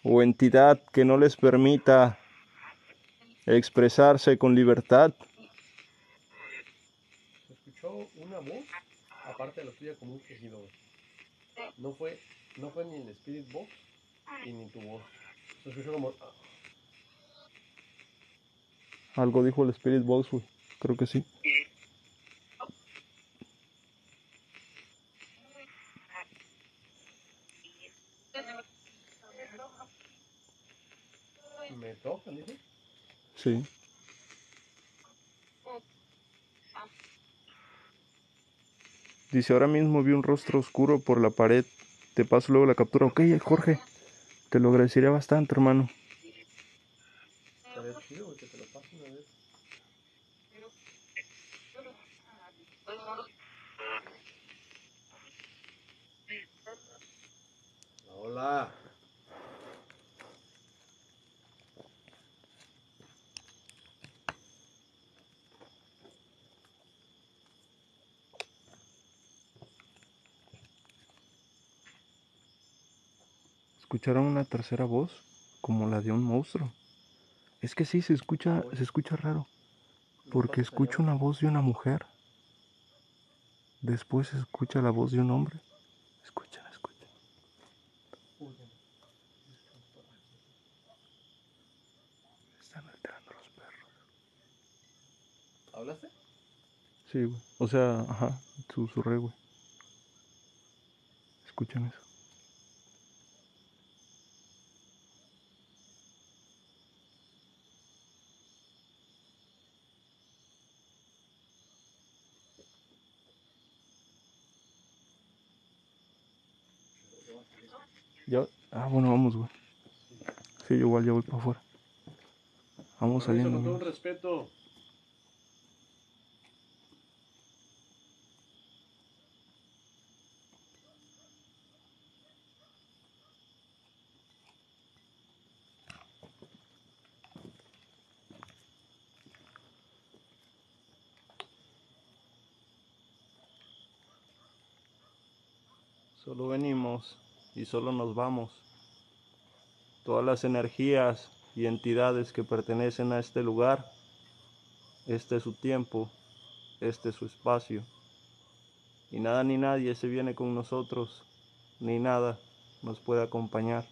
o entidad que no les permita expresarse con libertad? Se escuchó una voz, aparte de la tuya, como un quejido. güey. No fue, no fue ni el Spirit Box y ni tu voz. Se escuchó como. ah, Algo dijo el Spirit Box, güey. Creo que sí. Me tocan, dice. Sí. Dice, ahora mismo vi un rostro oscuro por la pared. Te paso luego la captura. Ok, Jorge. Te lo agradecería bastante, hermano. Estaría chido, güey, que te lo pasen a ver. Hola. ¿Escucharon una tercera voz? Como la de un monstruo. Es que sí, se escucha, se escucha raro. Porque escucho una voz de una mujer. Después se escucha la voz de un hombre. Escuchen, escuchen. Están alterando los perros. ¿Hablaste? Sí, güey. O sea, ajá, susurré, güey. Escuchen eso. Ya, ah, bueno, vamos, güey. Sí, yo igual ya voy para afuera. Vamos Permiso, saliendo. Con todo respeto. Solo venimos y solo nos vamos. Todas las energías y entidades que pertenecen a este lugar, este es su tiempo, este es su espacio. Y nada ni nadie se viene con nosotros, ni nada nos puede acompañar.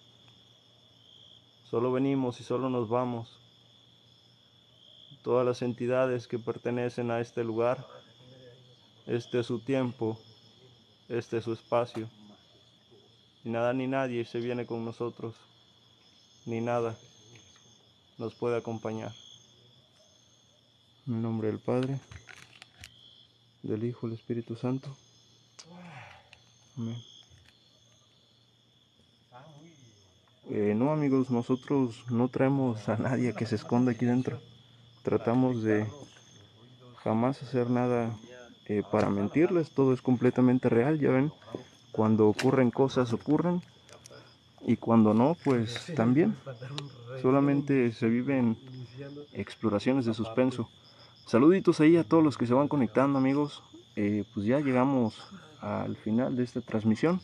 Solo venimos y solo nos vamos. Todas las entidades que pertenecen a este lugar, este es su tiempo, este es su espacio. Y nada ni nadie se viene con nosotros, ni nada nos puede acompañar. En el nombre del Padre, del Hijo del Espíritu Santo. Amén. Eh, no amigos, nosotros no traemos a nadie que se esconda aquí dentro. Tratamos de jamás hacer nada eh, para mentirles, todo es completamente real, ya ven. Cuando ocurren cosas ocurren y cuando no, pues también. Solamente se viven exploraciones de suspenso. Saluditos ahí a todos los que se van conectando amigos. Eh, pues ya llegamos al final de esta transmisión.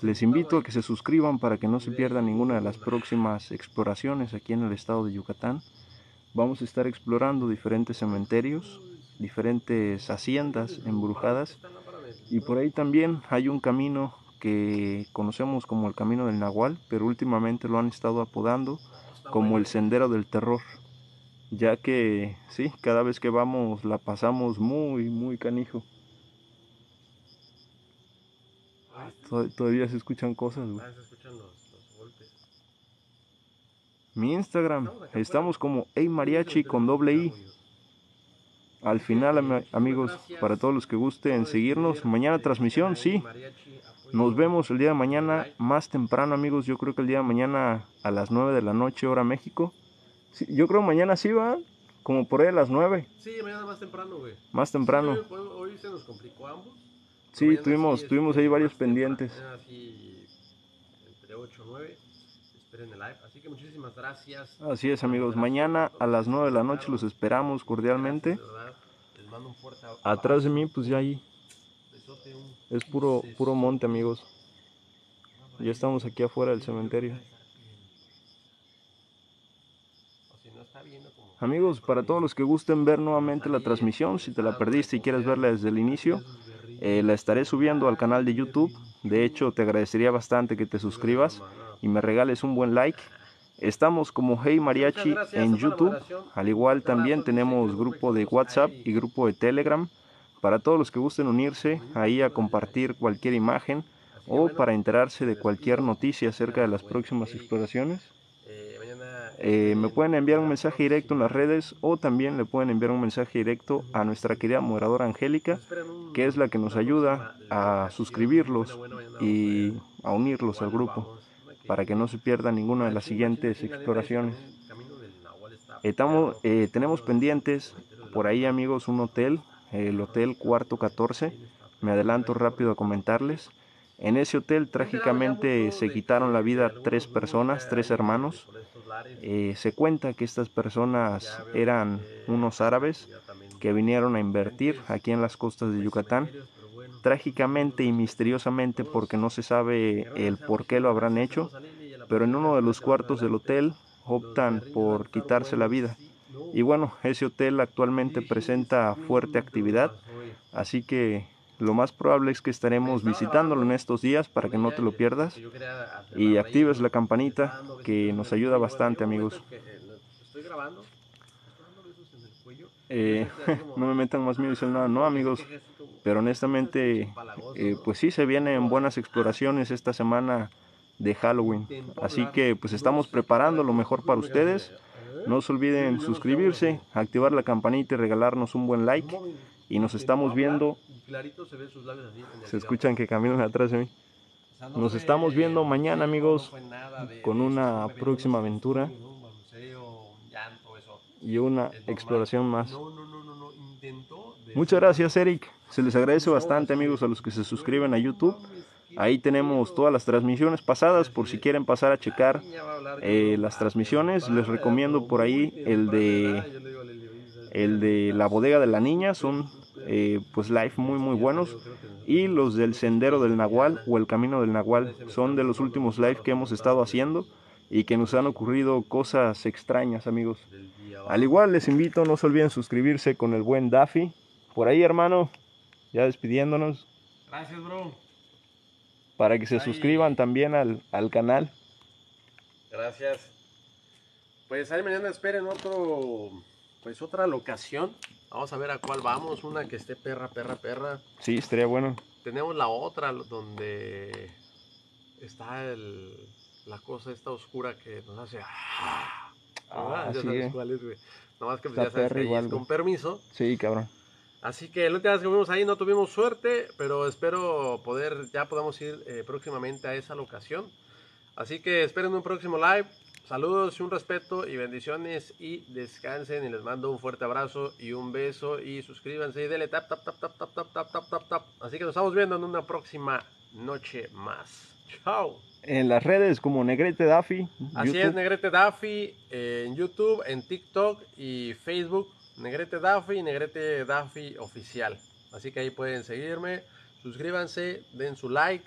Les invito a que se suscriban para que no se pierdan ninguna de las próximas exploraciones aquí en el estado de Yucatán. Vamos a estar explorando diferentes cementerios diferentes haciendas embrujadas. Y por ahí también hay un camino que conocemos como el Camino del Nahual, pero últimamente lo han estado apodando como el Sendero del Terror, ya que sí, cada vez que vamos la pasamos muy, muy canijo. To- Todavía se escuchan cosas, güey. Ah. Mi Instagram, estamos como Ey Mariachi con doble I. Al final, ami- amigos, para todos los que gusten seguirnos, mañana transmisión, sí. Nos vemos el día de mañana más temprano, amigos. Yo creo que el día de mañana a las 9 de la noche, hora México. Sí, yo creo mañana sí va, como por ahí a las 9, Sí, mañana más temprano, güey. más temprano. Sí, hoy, hoy se nos complicó a ambos. Sí, tuvimos, sí, tuvimos ahí varios pendientes. mañana sí, entre 8 o 9. Esperen el live. Así que muchísimas gracias. Así es, amigos. Mañana a las 9 de la noche los esperamos cordialmente. Gracias, de verdad. Les mando un fuerte abrazo. Atrás de mí, pues ya ahí es puro, puro monte, amigos. Ya estamos aquí afuera del cementerio. Amigos, para todos los que gusten ver nuevamente la transmisión, si te la perdiste y quieres verla desde el inicio, eh, la estaré subiendo al canal de YouTube. De hecho, te agradecería bastante que te suscribas y me regales un buen like. Estamos como Hey Mariachi en YouTube. Al igual también tenemos grupo de WhatsApp y grupo de Telegram. Para todos los que gusten unirse ahí a compartir cualquier imagen o para enterarse de cualquier noticia acerca de las próximas exploraciones. Eh, Eh, me pueden enviar un mensaje directo en las redes o también le pueden enviar un mensaje directo a nuestra querida moderadora Angélica, que es la que nos ayuda a suscribirlos y a unirlos al grupo para que no se pierda ninguna de las siguientes exploraciones. Estamos, perro, eh, tenemos pendientes por ahí amigos un hotel, el Hotel Cuarto 14. Me adelanto rápido a comentarles. En ese hotel trágicamente se quitaron la vida tres personas, tres hermanos. Eh, se cuenta que estas personas eran unos árabes que vinieron a invertir aquí en las costas de Yucatán. Trágicamente y misteriosamente porque no se sabe el por qué lo habrán hecho, pero en uno de los cuartos del hotel optan por quitarse la vida. Y bueno, ese hotel actualmente presenta fuerte actividad, así que lo más probable es que estaremos visitándolo en estos días para que no te lo pierdas. Y actives la campanita que nos ayuda bastante, amigos. Eh, no me metan más miedo y nada, no amigos, pero honestamente, eh, pues sí se vienen buenas exploraciones esta semana de Halloween. Así que pues estamos preparando lo mejor para ustedes. No se olviden suscribirse, activar la campanita y regalarnos un buen like. Y nos estamos viendo. Se escuchan que caminan atrás de mí. Nos estamos viendo mañana, amigos, con una próxima aventura y una exploración más. Muchas gracias, Eric. Se les agradece bastante, amigos, a los que se suscriben a YouTube. Ahí tenemos todas las transmisiones pasadas por si quieren pasar a checar eh, las transmisiones. Les recomiendo por ahí el de el de la bodega de la niña. Son eh, pues live muy muy buenos. Y los del sendero del Nahual o el camino del Nahual son de los últimos live que hemos estado haciendo y que nos han ocurrido cosas extrañas, amigos. Al igual les invito, no se olviden suscribirse con el buen Daffy. Por ahí, hermano, ya despidiéndonos, Gracias, bro. Para que se suscriban también al, al canal. Gracias. Pues ahí mañana esperen otro, pues otra locación. Vamos a ver a cuál vamos. Una que esté perra, perra, perra. Sí, estaría bueno. Tenemos la otra donde está el, la cosa esta oscura que nos hace. Ah, Ah, ya sí, sabes eh. cuál es, güey. Nomás que pues, ya sabes igual, es con permiso. Sí, cabrón. Así que la última vez que fuimos ahí no tuvimos suerte, pero espero poder, ya podamos ir eh, próximamente a esa locación. Así que esperen un próximo live. Saludos y un respeto y bendiciones y descansen y les mando un fuerte abrazo y un beso y suscríbanse y denle tap tap tap tap tap tap tap tap tap tap. Así que nos estamos viendo en una próxima noche más. Chao. En las redes como Negrete Daffy, Así YouTube. es, Negrete Daffy eh, en YouTube, en TikTok y Facebook. Negrete Daffy, Negrete Daffy oficial. Así que ahí pueden seguirme, suscríbanse, den su like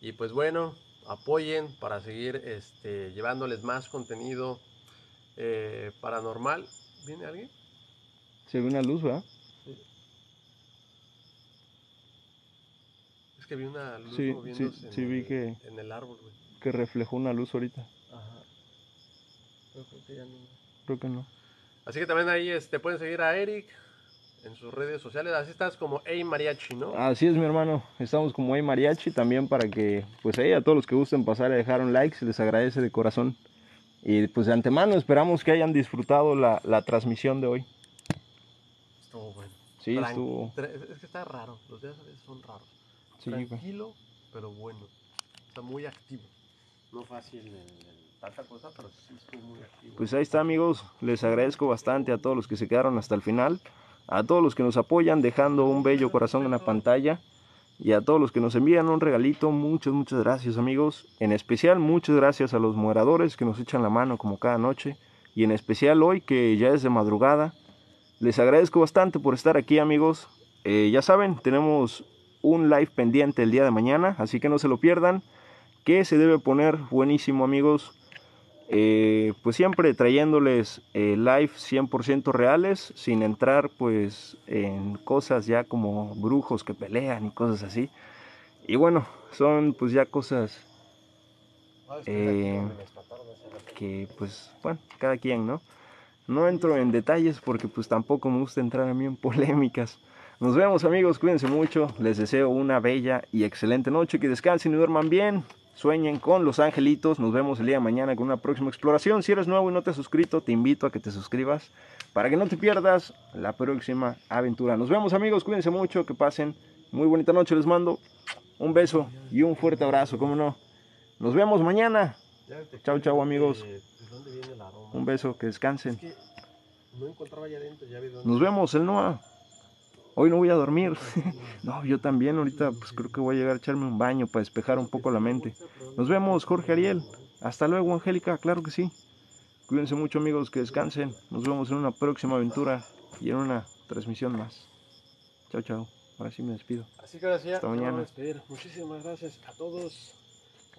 y pues bueno, apoyen para seguir este, llevándoles más contenido eh, paranormal. ¿Viene alguien? Se ve una luz, ¿verdad? Sí. Es que vi una luz sí, moviéndose sí, en, vi el, que, en el árbol, güey. Que reflejó una luz ahorita. Ajá. Creo que no. Creo que no. Así que también ahí este, pueden seguir a Eric en sus redes sociales. Así estás como Ey Mariachi, ¿no? Así es, mi hermano. Estamos como hay mariachi también para que, pues ahí a todos los que gusten pasar a dejar un like, se les agradece de corazón. Y pues de antemano esperamos que hayan disfrutado la, la transmisión de hoy. Estuvo bueno. Sí, Tran- estuvo. Es que está raro. Los días son raros. Sí. Tranquilo, pero bueno. Está muy activo. No fácil en Pues ahí está amigos, les agradezco bastante a todos los que se quedaron hasta el final, a todos los que nos apoyan dejando un bello corazón en la pantalla y a todos los que nos envían un regalito, muchas, muchas gracias amigos. En especial muchas gracias a los moderadores que nos echan la mano como cada noche y en especial hoy que ya es de madrugada. Les agradezco bastante por estar aquí amigos. Eh, ya saben, tenemos un live pendiente el día de mañana, así que no se lo pierdan, que se debe poner buenísimo amigos. Eh, pues siempre trayéndoles eh, live 100% reales, sin entrar pues en cosas ya como brujos que pelean y cosas así. Y bueno, son pues ya cosas Ah, eh, que pues bueno, cada quien, ¿no? No entro en detalles porque pues tampoco me gusta entrar a mí en polémicas. Nos vemos amigos, cuídense mucho, les deseo una bella y excelente noche, que descansen y duerman bien, sueñen con los angelitos, nos vemos el día de mañana con una próxima exploración. Si eres nuevo y no te has suscrito, te invito a que te suscribas para que no te pierdas la próxima aventura. Nos vemos amigos, cuídense mucho, que pasen muy bonita noche, les mando un beso y un fuerte abrazo, como no. Nos vemos mañana. Chau, chau, amigos. Aroma. Un beso, que Es descansen. Nos vemos, el Noah. Hoy no voy a dormir. No, yo también ahorita pues creo que voy a llegar a echarme un baño para despejar un poco la mente. Nos vemos, Jorge Ariel. Hasta luego, Angélica, claro que sí. Cuídense mucho amigos, que descansen. Nos vemos en una próxima aventura y en una transmisión más. Chao, chao. Ahora sí me despido. Así que ahora sí, ya Hasta mañana. vamos a despedir. Muchísimas gracias a todos.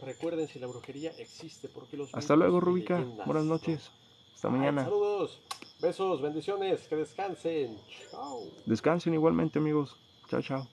Recuerden si la brujería existe, porque los Hasta luego, leyendas Buenas no. noches. Hasta mañana. Saludos, besos, bendiciones, que descansen. Chao. Descansen igualmente amigos. Chao, chao.